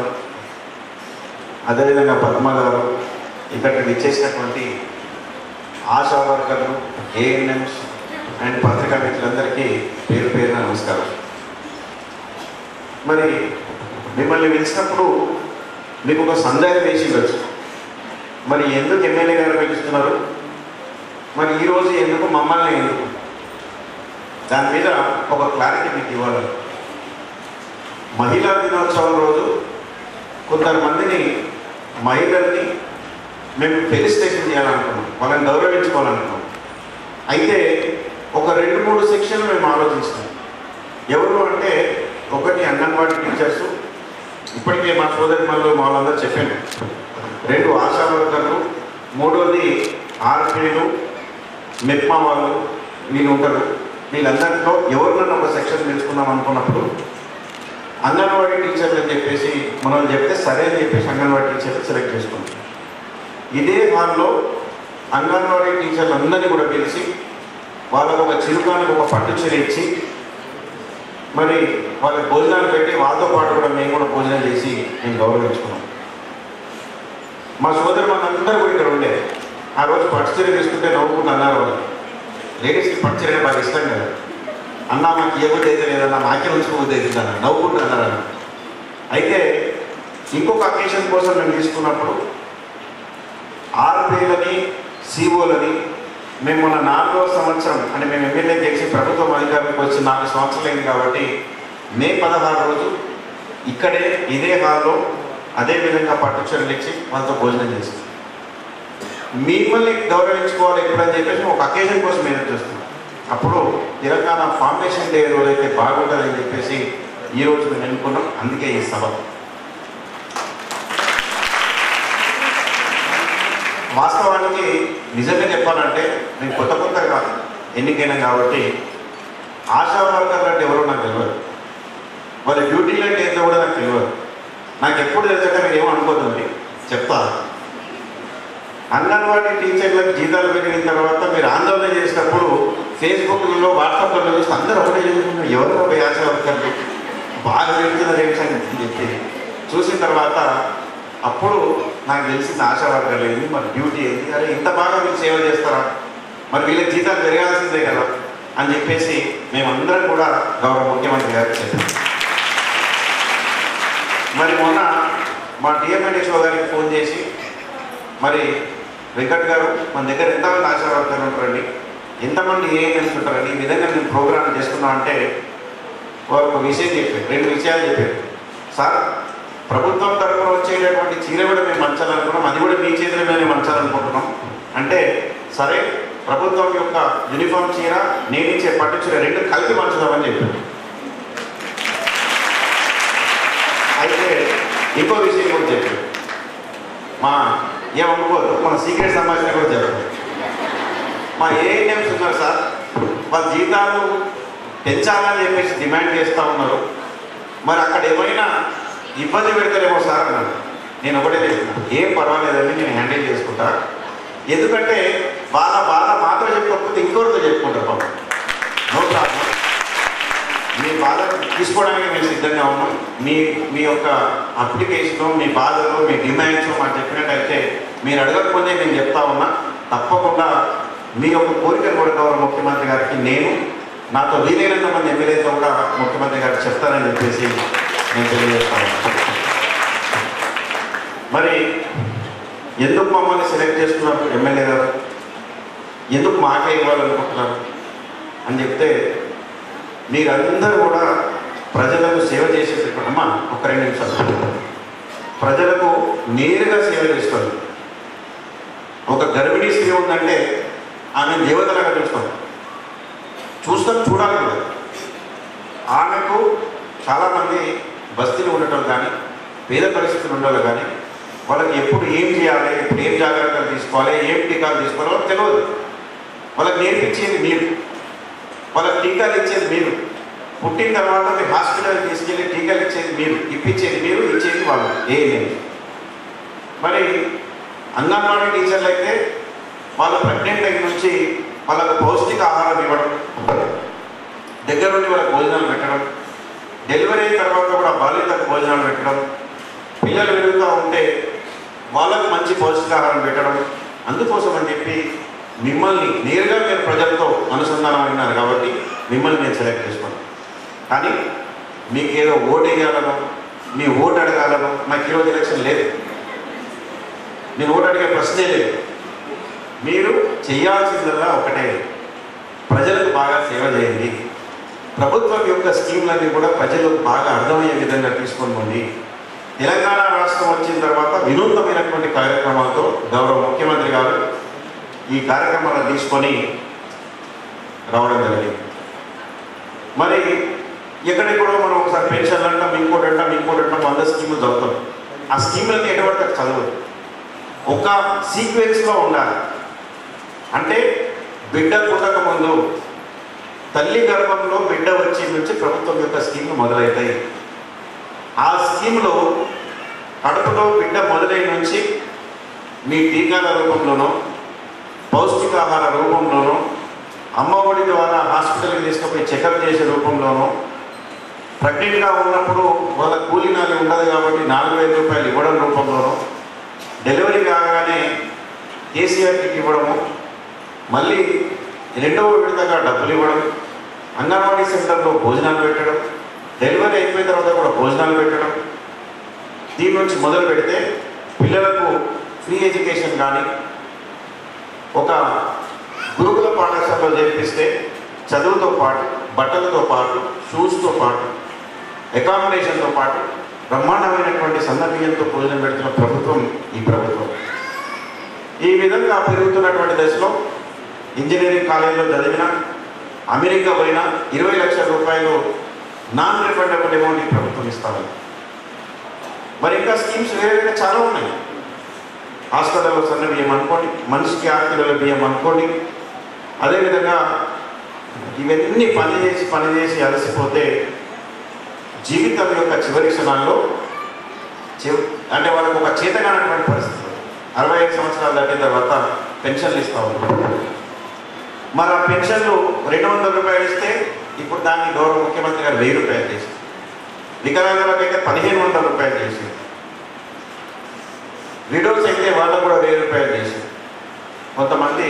[SPEAKER 11] అదేవిధంగా పద్మ గారు ఇక్కడికి ఇచ్చేసినటువంటి ఆశా వర్కర్లు ఏఎన్ఎంస్ అండ్ పత్రికా మిత్రులందరికీ పేరు పేరున నమస్కారం. మరి మిమ్మల్ని పిలిచినప్పుడు మీకు ఒక సందేహం వేసి ఇవ్వచ్చు మరి ఎందుకు ఎమ్మెల్యే గారు పిలుస్తున్నారు? మరి ఈరోజు ఎందుకు మమ్మల్ని ఎందుకు? దాని మీద ఒక క్లారిటీ మీకు ఇవ్వాలి. మహిళా దినోత్సవం రోజు కొంతమందిని మహిళల్ని మేము ఫెలిసిటేషన్ చేయాలనుకున్నాం. వాళ్ళని గౌరవించుకోవాలనుకున్నాం. అయితే ఒక రెండు మూడు సెక్షన్లు మేము ఆలోచించాం ఎవరు అంటే ఒకటి అంగన్వాడీ టీచర్స్ ఇప్పటికే మా సోదరి మా వాళ్ళందరూ చెప్పాను రెండు ఆశా వర్కర్లు మూడోది ఆర్పీలు మెప్మా వాళ్ళు వీళ్ళు ఉంటారు వీళ్ళందరితో ఎవరినైనా ఒక సెక్షన్ పెంచుకుందాం అనుకున్నప్పుడు అంగన్వాడీ టీచర్లు అని చెప్పేసి మనం చెప్తే సరే అని చెప్పేసి అంగన్వాడీ టీచర్లు సెలెక్ట్ చేసుకుంటాం ఇదే హాల్లో అంగన్వాడీ టీచర్లు అందరినీ కూడా పిలిచి వాళ్ళకు ఒక చిరుకానికి ఒక పట్టు ఇచ్చి మరి వాళ్ళకి భోజనాలు పెట్టి వాళ్ళతో పాటు కూడా మేము కూడా భోజనం చేసి మేము గౌరవించుకున్నాం. మా సోదరు మనందరూ కూడా ఇక్కడ ఉండే. ఆ రోజు పట్టుచీర తీసుకుంటే నవ్వుకుంటూ అన్నారు వాళ్ళు లేడీస్కి పట్టుచీర బాగా ఇష్టం కదా. అన్న మాకు ఏ బుద్ధి అయితే లేదన్నా నాకే ఉంచుకోబుద్ధి అవుతుంది అన్న నవ్వుకుంటూ అన్నారు. అయితే ఇంకొక అకేషన్ కోసం మేము తీసుకున్నప్పుడు ఆర్పీలని సిఓలని మేము మొన్న నాలుగవ సంవత్సరం అంటే మేము ఎమ్మెల్యే చేసి ప్రభుత్వం అధికారంలోకి వచ్చి నాలుగు సంవత్సరాలు అయింది కాబట్టి మే పదహారు రోజు ఇక్కడే ఇదే హాల్లో అదే విధంగా పట్టుచీరలు ఇచ్చి వాళ్ళతో భోజనం చేస్తాం. మిమ్మల్ని గౌరవించుకోవాలి ఎప్పుడని చెప్పేసి ఒక అకేషన్ కోసం మేనేజ్ చేస్తున్నాం. అప్పుడు తెలంగాణ ఫౌండేషన్ డే రోజైతే బాగుంటుందని చెప్పేసి ఈ రోజు మేము అనుకున్నాం అందుకే ఈ సభ. వాస్తవానికి నిజంగా చెప్పాలంటే నేను కొత్త కొత్తగా ఎన్నికైనా కాబట్టి ఆశా వర్కర్లు అంటే ఎవరో నాకు తెలియదు వాళ్ళ డ్యూటీలు అంటే ఏంటో కూడా నాకు తెలియదు నాకు ఎప్పుడు తెలిసాక మీరు ఏమో చెప్తా. అంగన్వాడీ టీచర్లకు జీతాలు పెరిగిన తర్వాత మీరు ఆందోళన చేసినప్పుడు ఫేస్బుక్లలో వాట్సాప్లలో చూస్తే అందరూ ఒకటే చెప్పుకుంటారు ఎవరు ఒక ఆశా వర్కర్లు బాగా పెరుగుతున్నారు ఏంటి సంగతి చెప్పి. చూసిన తర్వాత అప్పుడు నాకు తెలిసింది ఆశా వర్కర్లు ఏంది మరి డ్యూటీ ఏంది? అరే ఇంత బాగా వీళ్ళు సేవ చేస్తారా? మరి వీళ్ళకి జీతాలు పెరగాల్సిందే కదా అని చెప్పేసి మేమందరం కూడా గౌరవ ముఖ్యమంత్రి గారికి చెప్పాం. మరి మొన్న మా డిఎంఎన్హెచ్ఓ గారికి ఫోన్ చేసి మరి వెంకట్ గారు మన దగ్గర ఎంతమంది ఆశావర్గాలు ఉంటారండి? ఎంతమంది ఏం చేస్తుంటారండి ఈ విధంగా మేము ప్రోగ్రామ్ చేస్తున్నాం అంటే వారు ఒక విషయం చెప్పారు రెండు విషయాలు చెప్పారు. సార్ ప్రభుత్వం తరఫున వచ్చేటటువంటి చీర కూడా మేము మంచాలనుకున్నాం అది కూడా మీ చేతిలో మేము మంచాలనుకుంటున్నాం అంటే సరే ప్రభుత్వం యొక్క యూనిఫామ్ చీర నేను ఇచ్చే పట్టు చీర రెండు కలిపి మంచుదామని చెప్పారు. అయితే ఇంకో విషయం కూడా చెప్పారు. మా ఏమనుకోదు మన సీక్రెట్ సంభాషణ కూడా చెప్పారు. మా ఏఎన్ఎంస్ ఉన్నారు సార్ వాళ్ళ జీతాలు పెంచాలని చెప్పేసి డిమాండ్ చేస్తూ ఉన్నారు. మరి అక్కడ ఏమైనా ఇబ్బంది పెడతారేమో సార్ అన్నాడు. నేను ఒకటే చెప్తున్నా ఏం పర్వాలేదండి నేను హ్యాండిల్ చేసుకుంటా. ఎందుకంటే వాళ్ళ బాధ మాతో చెప్పకపోతే ఇంకోరితో చెప్పుకుంటారు పాపం. No problem. మీ బాధ తీసుకోవడానికి మేము సిద్ధంగా ఉన్నాం. మీ మీ యొక్క అప్లికేషన్ మీ బాధలు మీ డిమాండ్స్ మాకు చెప్పినట్టయితే మీరు అడగకపోతే నేను చెప్తా ఉన్నా. తప్పకుండా మీ యొక్క కోరికను కూడా గౌరవ ముఖ్యమంత్రి గారికి నేను నాతో వీలైనంత మంది ఎమ్మెల్యేతో కూడా ముఖ్యమంత్రి గారికి చెప్తానని చెప్పేసి నేను తెలియజేస్తాను మరి ఎందుకు మమ్మల్ని సెలెక్ట్ చేస్తున్నారు ఎమ్మెల్యే గారు? ఎందుకు మాకే ఇవ్వాలనుకుంటున్నారు? అని చెప్తే మీరందరూ కూడా ప్రజలకు సేవ చేసేటప్పుడు అమ్మా ఒక రెండు నిమిషాలు. ప్రజలకు నేరుగా సేవ చేస్తారు. ఒక గర్భిణీ స్త్రీ ఉందంటే ఆమె దేవతలాగా చూస్తాం. చూస్తాం చూడాలి కూడా. ఆమెకు చాలామంది బస్తీలో ఉండటం కానీ పేద పరిస్థితులు ఉండాలి కానీ వాళ్ళకి ఎప్పుడు ఏం చేయాలి ఎప్పుడు ఏం జాగ్రత్తలు తీసుకోవాలి ఏం టీకాలు తీసుకోవాలి వాళ్ళకి తెలియదు వాళ్ళకి నేర్పించేది మీరు. వాళ్ళకి టీకాలు ఇచ్చేది మీరు. పుట్టిన తర్వాత మీరు హాస్పిటల్ తీసుకెళ్ళి టీకాలు ఇచ్చేది మీరు. ఇప్పించేది మీరు ఇచ్చేది వాళ్ళు. ఏ మరి అంగన్వాడీ టీచర్లు అయితే వాళ్ళ ప్రెగ్నెంట్ అయిన నుంచి వాళ్ళకు పౌష్టిక ఆహారం ఇవ్వడం దగ్గర నుండి వాళ్ళ భోజనాలు పెట్టడం డెలివరీ అయిన తర్వాత కూడా బాలికలకు భోజనాలు పెట్టడం పిల్లలు పెరుగుతూ ఉంటే వాళ్ళకు మంచి పౌష్టికాహారం పెట్టడం అందుకోసం అని చెప్పి మిమ్మల్ని నేరుగా మీరు ప్రజలతో అనుసంధానం అయినారు కాబట్టి మిమ్మల్ని నేను సెలెక్ట్ చేసుకున్నాను. కానీ మీకు ఏదో ఓటు వేయాలనో మీ ఓటు అడగాలనో నాకు ఈరోజు ఎలక్షన్ లేదు. నేను ఓటు అడిగే ప్రశ్నే లేదు. మీరు చేయాల్సిందల్లా ఒకటే. ప్రజలకు బాగా సేవ చేయండి. ప్రభుత్వం యొక్క స్కీమ్లన్నీ కూడా ప్రజలు బాగా అర్థమయ్యే విధంగా తీసుకొని తెలంగాణ రాష్ట్రం వచ్చిన తర్వాత వినూత్నమైనటువంటి కార్యక్రమాలతో గౌరవ ముఖ్యమంత్రి గారు ఈ కార్యక్రమాలను తీసుకొని రావడం జరిగింది. మరి ఎక్కడికి కూడా మనం ఒకసారి పెన్షన్లు అంటాం ఇంకోటి అంటాం ఇంకోటి అంటాం వంద స్కీములు చదువుతాం ఆ స్కీములకి ఎటువంటి చదవదు ఒక సీక్వెన్స్లో ఉండాలి. అంటే బిడ్డ పుట్టక ముందు తల్లి గర్భంలో బిడ్డ వచ్చి నుంచి ప్రభుత్వం యొక్క స్కీమ్లు మొదలవుతాయి ఆ స్కీమ్లో కడుపులో బిడ్డ మొదలైన నుంచి మీ టీకాల రూపంలోనో పౌష్టికాహార రూపంలోనో అమ్మ ఒడి ద్వారా హాస్పిటల్కి తీసుకుపోయి చెకప్ చేసే రూపంలోనో ప్రెగ్నెంట్గా ఉన్నప్పుడు వాళ్ళ కూలీ నాలి ఉండదు కాబట్టి నాలుగు వేల రూపాయలు ఇవ్వడం రూపంలోనో డెలివరీ కాగానే కేసీఆర్కి ఇవ్వడము మళ్ళీ రెండవ విడతగా డబ్బులు ఇవ్వడం అంగన్వాడీ సెంటర్లో భోజనాలు పెట్టడం డెలివరీ అయిపోయిన తర్వాత కూడా భోజనాలు పెట్టడం. దీని నుంచి మొదలు పెడితే పిల్లలకు ఫ్రీ ఎడ్యుకేషన్ కానీ ఒక గురుకుల పాఠశాలలో చేర్పిస్తే చదువుతో పాటు బట్టలతో పాటు షూస్తో పాటు అకామిడేషన్తో పాటు బ్రహ్మాండమైనటువంటి సందర్భంతో భోజనం పెడుతున్న ప్రభుత్వం ఈ ప్రభుత్వం. ఈ విధంగా పెరుగుతున్నటువంటి దశలో ఇంజనీరింగ్ కాలేజీలో చదివిన అమెరికా పోయినా ఇరవై లక్షల రూపాయలు నాన్ రిఫండబుల్ అమౌంట్ ఈ ప్రభుత్వం ఇస్తారు మరి ఇంకా స్కీమ్స్ వేరే వేరే చాలా ఉన్నాయి. హాస్పిటల్లో సన్న బియ్యం అనుకోండి మనిషికి ఆరు కిలోల బియ్యం అనుకోండి. అదేవిధంగా ఇవన్నీ పని చేసి అలసిపోతే జీవితం యొక్క చివరి క్షణాల్లో అంటే వాళ్ళకు ఒక చేతగానటువంటి పరిస్థితి. అరవై ఐదు సంవత్సరాలు దాటిన తర్వాత పెన్షన్లు ఇస్తా ఉన్నారు. మన పెన్షన్లు రెండు వందల రూపాయలు ఇస్తే ఇప్పుడు దాన్ని గౌరవ ముఖ్యమంత్రి గారు వెయ్యి రూపాయలు చేసి వికలాంగులకు అయితే పదిహేను వందల రూపాయలు చేసి విడోస్ అయితే వాళ్ళకు కూడా వెయ్యి రూపాయలు చేసి కొంతమంది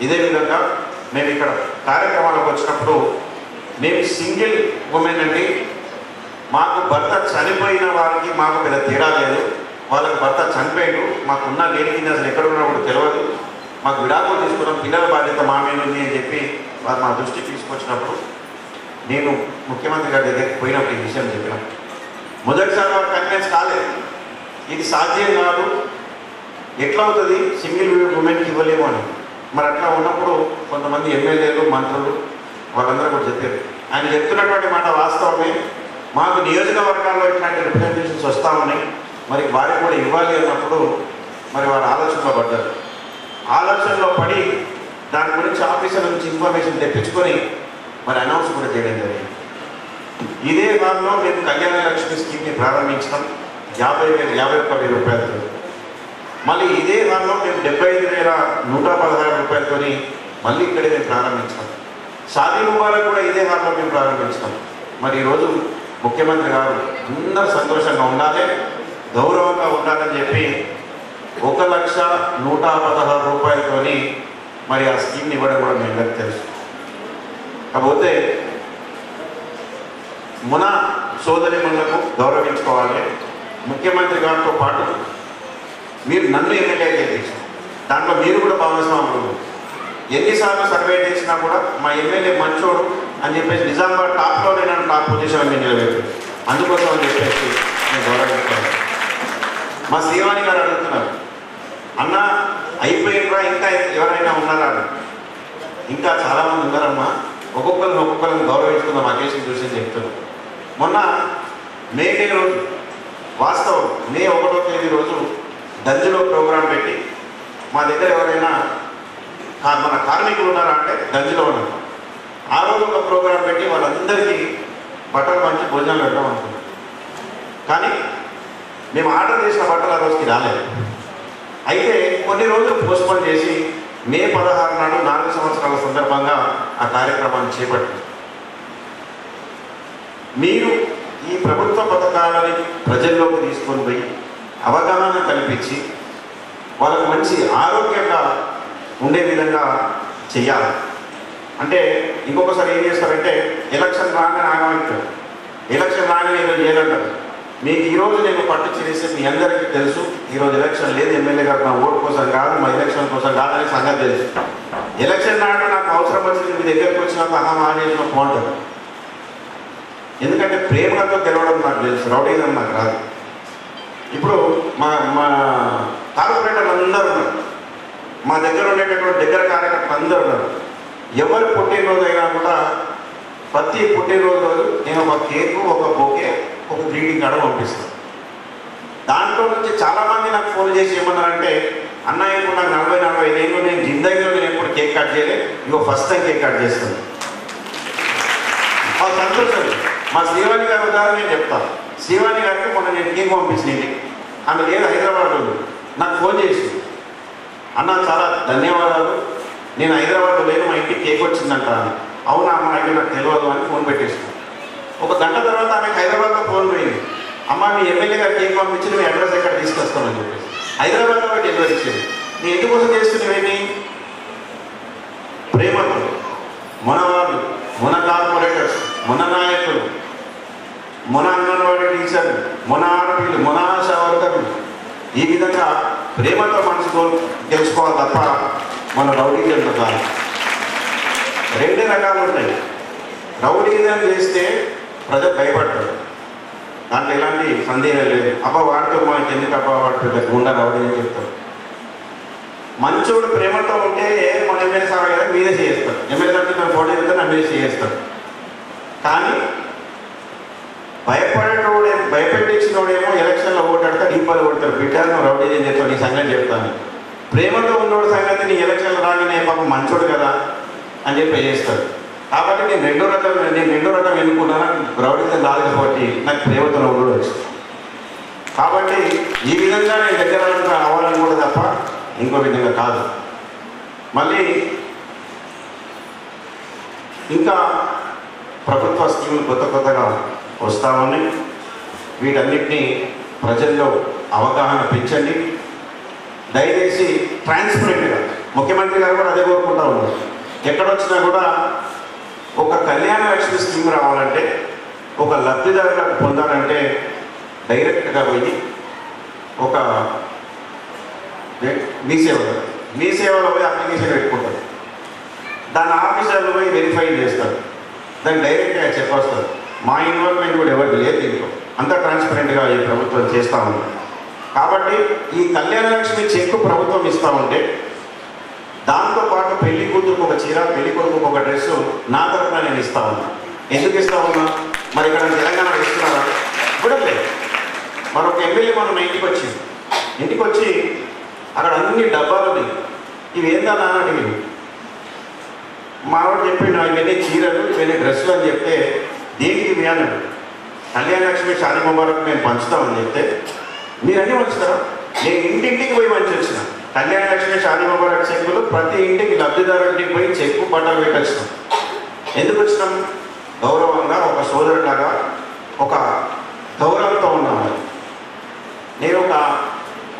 [SPEAKER 11] ఇదే విధంగా మేము ఇక్కడ కార్యక్రమాలకు వచ్చినప్పుడు మేము సింగిల్ ఉమెన్ అండి. మాకు భర్త చనిపోయిన వారికి మాకు పెద్ద తేడా లేదు. వాళ్ళకి భర్త చనిపోయాడు. మాకున్న లేని అసలు ఎక్కడ ఉన్నా కూడా తెలియదు. మాకు విడాకులు తీసుకున్నాం పిల్లల బాధ్యత మా మీద ఉంది అని చెప్పి వారు మా దృష్టికి తీసుకొచ్చినప్పుడు నేను ముఖ్యమంత్రి గారి దగ్గరికి పోయినప్పుడు ఈ విషయం చెప్పిన. మొదటిసారి వారు కన్విన్స్ కాలేదు ఇది సాధ్యం కాదు. ఎట్లా అవుతుంది? సింగిల్ ఉమెన్కి ఇవ్వలేము అని. మరి అట్లా ఉన్నప్పుడు కొంతమంది ఎమ్మెల్యేలు మంత్రులు వాళ్ళందరూ కూడా చెప్పారు. ఆయన చెప్తున్నటువంటి మాట వాస్తవమే. మాకు నియోజకవర్గాల్లో ఇట్లాంటి రిప్రజెంటేషన్స్ వస్తామని మరి వారికి కూడా ఇవ్వాలి అన్నప్పుడు మరి వారు ఆలోచనలో పడ్డారు. ఆలోచనలో పడి దాని గురించి ఆఫీసర్ నుంచి ఇన్ఫర్మేషన్ తెప్పించుకొని మరి అనౌన్స్ కూడా చేయడం జరిగింది. ఇదే వారంలో మేము కళ్యాణ లక్ష్మి స్కీమ్ని ప్రారంభించడం యాభై వేల యాభై ఒక్క వెయ్యి రూపాయలతో మళ్ళీ ఇదే వారంలో మేము డెబ్బై ఐదు వేల నూట పదహారు రూపాయలతోని మళ్ళీ ఇక్కడే మేము ప్రారంభించాం షాదీ ముబారక్ కూడా ఇదే హాల్లో మేము ప్రారంభించాం మరి ఈరోజు ముఖ్యమంత్రి గారు అందరూ సంతోషంగా ఉండాలి గౌరవంగా ఉండాలని చెప్పి ఒక లక్ష నూట పదహారు రూపాయలతోని మరి ఆ స్కీమ్ని ఇవ్వడం కూడా మీ అందరికి తెలుసు. కాకపోతే మున సోదరి మనకు గౌరవించుకోవాలి. ముఖ్యమంత్రి గారితో పాటు మీరు నన్ను ఎమ్మెల్యే చేయించారు దాంట్లో మీరు కూడా భాగస్వాములు. ఎన్నిసార్లు సర్వే చేసినా కూడా మా ఎమ్మెల్యే మంచోడు అని చెప్పేసి నిజామాబాద్ టాప్లోనే నన్ను టాప్ పొజిషన్ మీరు నిలబెట్టారు. అందుకోసం అని చెప్పేసి నేను గౌరవిస్తాను మా శ్రీవాణి గారు అడుగుతున్నారు. అన్న అయిపోయిందా ఇంకా ఎవరైనా ఉన్నారా? అని. ఇంకా చాలామంది ఉన్నారమ్మా. ఒక్కొక్కరిని ఒక్కొక్కరిని గౌరవించుకుందాం ఆ కేసుని చూసి చెప్తున్నాం మొన్న మే డే రోజు వాస్తవం మే ఒకటో తేదీ రోజు దంజలో ప్రోగ్రాం పెట్టి మా దగ్గర ఎవరైనా మన కార్మికులు ఉన్నారా అంటే దంజలో ఉన్నారు ఆ రోజు ఒక ప్రోగ్రాం పెట్టి వాళ్ళందరికీ బట్టలు మంచి భోజనాలు పెట్టడం అనుకున్నాం. కానీ మేము ఆర్డర్ చేసిన బట్టలు ఆ రోజుకి రాలేదు. అయితే కొన్ని రోజులు పోస్ట్పోన్ చేసి మే పదహారు నాడు నాలుగు సంవత్సరాల సందర్భంగా ఆ కార్యక్రమాన్ని చేపట్టింది. మీరు ఈ ప్రభుత్వ పథకాలని ప్రజల్లోకి తీసుకొని పోయి అవగాహన కల్పించి వాళ్ళకు మంచి ఆరోగ్యంగా ఉండే విధంగా చెయ్యాలి. అంటే ఇంకొకసారి ఏం చేస్తారంటే ఎలక్షన్ రాగానే ఆగమంటారు ఎలక్షన్ రాగానే ఏదో చేయాలంటారు మీకు ఈరోజు నేను పట్టు చేసి మీ అందరికీ తెలుసు ఈరోజు ఎలక్షన్ లేదు ఎమ్మెల్యే గారు నా ఓటు కోసం కాదు మా ఎలక్షన్ కోసం కాదని సంగతి తెలుసు. ఎలక్షన్ నాడు నాకు అవసరం వచ్చింది మీ దగ్గరికి వచ్చినంత అహం ఆడేసిన బాగుంటుంది ఎందుకంటే ప్రేమలతో గెలవడం నాకు తెలుసు రౌడీజం నాకు రాదు. ఇప్పుడు మా మా కార్పొరేటర్లు అందరూ ఉన్నారు. మా దగ్గర ఉండేటటువంటి దగ్గర కార్యకర్తలు అందరూ ఉన్నారు. ఎవరి పుట్టినరోజు అయినా కూడా ప్రతి పుట్టినరోజు రోజు నేను ఒక కేకు ఒక బొకే ఒక గ్రీటింగ్ కార్డు పంపిస్తాను దాంట్లో నుంచి చాలామంది నాకు ఫోన్ చేసి ఏమన్నారంటే అన్న ఇప్పుడు నాకు నలభై నలభై ఐదు నేను జిందగీలో నేను ఎప్పుడు కేక్ కట్ చేయలేదు ఇగో ఫస్ట్ టైం కేక్ కట్ చేస్తాను ఆ సంతోషం. మా శ్రీవాణి గారి ఉదాహరణ నేను చెప్తాను శ్రీవాణి గారికి మొన్న నేను కేక్ పంపించింది ఆమె లేదు హైదరాబాద్లో నాకు ఫోన్ చేసి అన్న చాలా ధన్యవాదాలు. నేను హైదరాబాద్లో లేను మా ఇంటికి కేక్ వచ్చిందంట. అవునా అమ్మ అయితే నాకు తెలియదు అని ఫోన్ పెట్టేసాను ఒక గంట తర్వాత ఆమెకు హైదరాబాద్లో ఫోన్ పోయింది. అమ్మ మీ ఎమ్మెల్యే గారు కేక్ పంపించి మీ అడ్రస్ ఎక్కడ తీసుకొస్తామని చెప్పేసి. హైదరాబాద్లో వాడు డెలివరీ ఇచ్చింది. నేను ఎందుకోసం చేస్తున్నావేంటి ప్రేమతో మన మొన మన కార్పొరేటర్స్ మొన నాయకులు మొన అంగన్వాడీ టీచర్లు మొన ఆడపిల్లు మొన ఆశా వర్కర్లు. ఈ విధంగా ప్రేమతో మనసు తెలుసుకోవాలి తప్ప మన రౌడీజంలో కాదు. రెండే రకాలు ఉంటాయి. రౌడీజం చేస్తే ప్రజలు భయపడతారు. దాంట్లో ఎలాంటి సందేహం లేదు. అబ్బా వాడితో మనకి ఎందుకు అబ్బా వాడితో గుండా రావడం అని చెప్తారు? మంచోడు ప్రేమతో ఉంటే మన ఎమ్మెల్యే సార్ కదా మీరే చేస్తారు. ఎమ్మెల్యే సార్ మేము ఫోటో ఇస్తే నా మీరే చేస్తారు. కానీ భయపడేటోడే భయపెట్టించినోడేమో ఎలక్షన్లో ఓటాడతాడు ఇంపలు కొడతారు. బిడ్డ రౌడీ ఏం చెప్తావు నీ సంగతి చెప్తాను. ప్రేమతో ఉన్నోడు సంగతి నీ ఎలక్షన్లో రాగానే పాపం మంచోడు కదా అని చెప్పి చేస్తారు. కాబట్టి నేను రెండో రకం నేను రెండో రకం ఎన్నుకున్నాను రౌడీతో రాదు కాబట్టి నాకు ప్రేమతో కూడా వచ్చింది కాబట్టి ఈ విధంగా నేను దగ్గర అవ్వాలని కూడా తప్ప ఇంకో విధంగా కాదు. మళ్ళీ ఇంకా ప్రభుత్వ స్కీములు కొత్త కొత్తగా వస్తామని వీటన్నిటినీ ప్రజల్లో అవగాహన పెంచండి. దయచేసి ట్రాన్స్పరెంట్గా ముఖ్యమంత్రి గారు కూడా అదే కోరుకుంటా ఉన్నారు. ఎక్కడొచ్చినా కూడా ఒక కళ్యాణ లక్ష్మి స్కీమ్ రావాలంటే ఒక లబ్ధిదారులకు పొందాలంటే డైరెక్ట్గా పోయి ఒక మీ సేవలో మీ సేవలో పోయి అప్లికేషన్ పెట్టుకుంటారు. దాని ఆఫీసర్లు పోయి వెరిఫై చేస్తారు. దాన్ని డైరెక్ట్గా చెప్పేస్తారు. మా ఇన్వాల్వ్మెంట్ కూడా ఎవరికి లేదు దీంట్లో. అంతా ట్రాన్స్పరెంట్గా ఈ ప్రభుత్వం చేస్తూ ఉంది. కాబట్టి ఈ కళ్యాణ లక్ష్మి చెక్కు ప్రభుత్వం ఇస్తూ ఉంటే దాంతో పాటు పెళ్ళి కూతురుకు ఒక చీర పెళ్ళి కొడుకు ఒక డ్రెస్ నా తరఫున నేను ఇస్తా ఉన్నా. ఎందుకు ఇస్తా ఉన్నా? మరి ఇక్కడ తెలంగాణ ఇస్తున్నారా? కూడా లేదు మరొక ఎమ్మెల్యే మనం ఇంటికి వచ్చింది. ఇంటికి వచ్చి అక్కడ అన్ని డబ్బాలు ఉన్నాయి. ఇవి ఏందన్నా అని అడిగింది మావాడు చెప్పిండు ఇవన్నీ చీరలు ఇవన్నీ డ్రెస్సులు అని చెప్తే దేనికి మీ అన్నాడు కళ్యాణ లక్ష్మి షాది ముబారక్ నేను పంచుతామని చెప్తే మీరన్నీ పంచుతారా? నేను ఇంటింటికి పోయి మంచి వచ్చినా. కళ్యాణ లక్ష్మి షాది ముబారక్ చెక్కులు ప్రతి ఇంటికి లబ్ధిదారుడికి పోయి చెక్కు బట్టలు పెట్టి ఎందుకు వచ్చినాం? గౌరవంగా ఒక సోదరులాగా ఒక గౌరవంతో ఉన్నాము నేను ఒక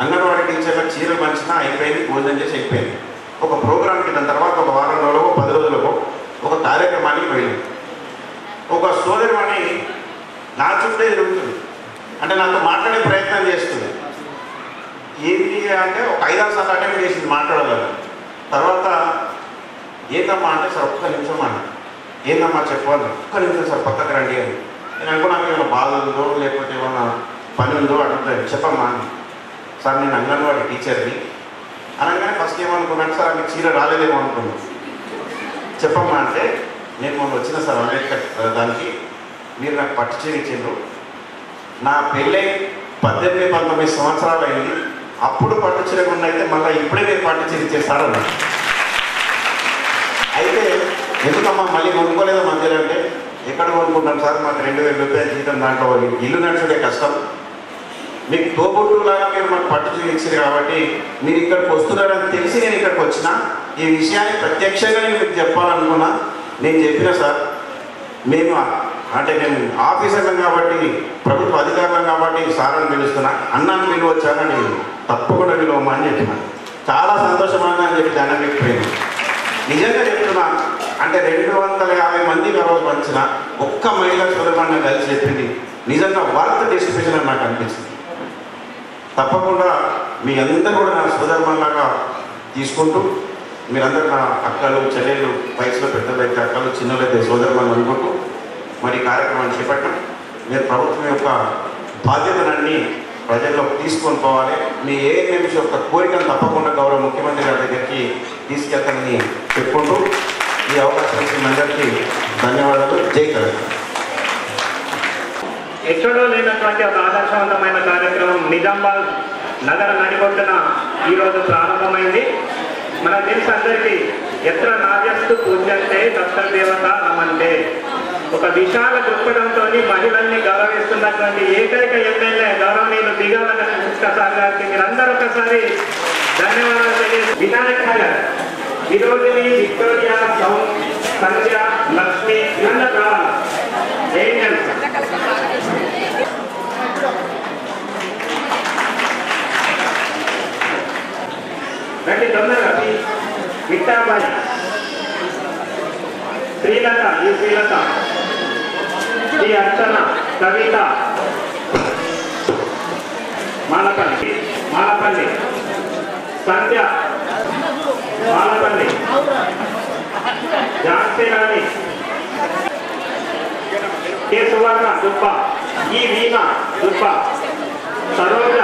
[SPEAKER 11] అంగన్వాడీ టీచర్లకు చీరలు పంచినా అయిపోయింది భోజనం చేసి అయిపోయింది. ఒక ప్రోగ్రామ్కి దాని తర్వాత ఒక వారం రోజులకు పది రోజులకు ఒక కార్యక్రమానికి వెళ్ళింది ఒక సోదరుమని నా చుట్టే తిరుగుతుంది. అంటే నాతో మాట్లాడే ప్రయత్నం చేస్తుంది. ఏంటి అంటే ఒక ఐదారు సార్లు అటెంప్ట్ చేసింది మాట్లాడగలరు తర్వాత ఏందమ్మా అంటే సార్ ఒక్క నిమిషం అన్న ఏందమ్మా చెప్పాలి? ఒక్క నిమిషం సార్ పక్కకు రండి అని. నేను అనుకున్నాను ఏమైనా బాధ ఉందో లేకపోతే ఏమన్నా పని ఉందో అడుగుతాను. చెప్పమ్మా అని. సార్ నేను అంగన్వాడి టీచర్ని. అనగానే ఫస్ట్ ఏమనుకున్నాను? సార్ ఆమె చీర రాలేదేమో అనుకున్నాను చెప్పమ్మా అంటే నేను మొన్న వచ్చిన సార్ అంబేద్కర్ దానికి మీరు నాకు పట్టు చీర ఇచ్చిండ్రు. నా పెళ్ళై పద్దెనిమిది పంతొమ్మిది సంవత్సరాలు అయింది. అప్పుడు పట్టు చీర అయితే మళ్ళీ ఇప్పుడే నేను పట్టు చీర అయితే ఎందుకమ్మా మళ్ళీ కొనుక్కోలేదు మధ్యలో అంటే? ఎక్కడ కొనుక్కుంటాం సార్? మాకు రెండు వేల రూపాయలు జీతం దాంట్లో ఇల్లు నడిచడే కష్టం. మీకు తోబుట్టులాగా మీరు మాకు పట్టు చూపించారు కాబట్టి మీరు ఇక్కడికి వస్తున్నారని తెలిసి నేను ఇక్కడికి వచ్చిన. ఈ విషయాన్ని ప్రత్యక్షంగా నేను మీకు చెప్పాలనుకున్నా. నేను చెప్పిన సార్ మేము అంటే నేను ఆఫీసర్లం కాబట్టి ప్రభుత్వ అధికారులం కాబట్టి సార్ అని పిలుస్తున్నా. అన్నాను పిలువచ్చానని తప్పకుండా పిలువమ్మా అని చెప్పిన. చాలా సంతోషమైన అని చెప్పి దండం పెట్టిపోయింది నిజంగా చెప్తున్నా అంటే రెండు వందల యాభై మంది ఆ రోజు పంచిన ఒక్క మహిళా సుబ్రహ్మణ్యం కలిసి చెప్పింది నిజంగా వర్త్ డిస్ట్రిబ్యూషన్ అని నాకు అనిపిస్తుంది తప్పకుండా మీ అందరూ కూడా నా సోదరుమల్లాగా తీసుకుంటూ మీరందరూ నా అక్కలు చెల్లెలు వయసులో పెద్దలైతే అక్కలు చిన్నలైతే సోదరులను అనుకుంటూ మరి కార్యక్రమాన్ని చేపట్టడం మీరు ప్రభుత్వం యొక్క బాధ్యతలన్నీ ప్రజల్లోకి తీసుకొని పోవాలి. మీ ఏ నిమిషం యొక్క కోరికను తప్పకుండా గౌరవ ముఖ్యమంత్రి గారి దగ్గరికి తీసుకెళ్తానని చెప్పుకుంటూ ఈ అవకాశం ఇచ్చిన అందరికీ ధన్యవాదాలు. జై తెలంగాణ.
[SPEAKER 1] ఎక్కడో లేనటువంటి ఒక ఆదర్శవంతమైన కార్యక్రమం నిజామాబాద్ నగర నడిబొడ్డున ఈరోజు ప్రారంభమైంది. మనకు తెలుసు అందరికీ ఎత్ర నార్యస్తు పూజ్యంతే తత్ర దేవత నమంతే. ఒక విశాల దృక్పథంతో మహిళల్ని గౌరవిస్తున్నటువంటి ఏకైక ఎమ్మెల్యే గౌరవనీయులు దిగాల సార్ గారికి మీరందరూ ఒకసారి ధన్యవాదాలు తెలియజేస్తారు వినాయక్ నగర్ విరోధిని విక్టోరియా సౌండ్ సంధ్య లక్ష్మి వీళ్ళందరూ రావాలి. ఏంజల్స్ రండి తొందరగా. విట్టాబాయి శ్రీలత ఈ శ్రీలత. ఈ అర్చన కవిత. మాలపల్లి మాలపల్లి. సంధ్య మాలపల్లి. జాన్సీ రాణి. కె సువర్ణ దుప్ప. ఈ వీణ దుబ్బ సరోజ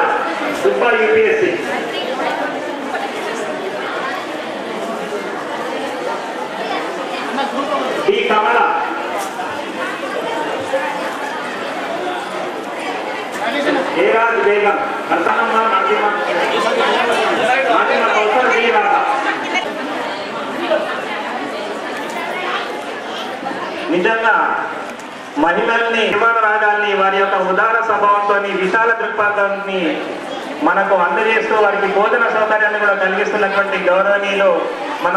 [SPEAKER 1] దుబ్బ యూపీఎస్సీ. ఈ కమల. ఏరాజ్ బేగం. ప్రధానంగా కౌసర్ నిజంగా మహిళల్ని నిర్మాణ రాగాల్ని వారి యొక్క ఉదార స్వభావంతో విశాల దృక్పథాన్ని మనకు అందజేస్తూ వారికి భోజన సౌకర్యాన్ని కూడా కలిగిస్తున్నటువంటి గౌరవనీయులు మన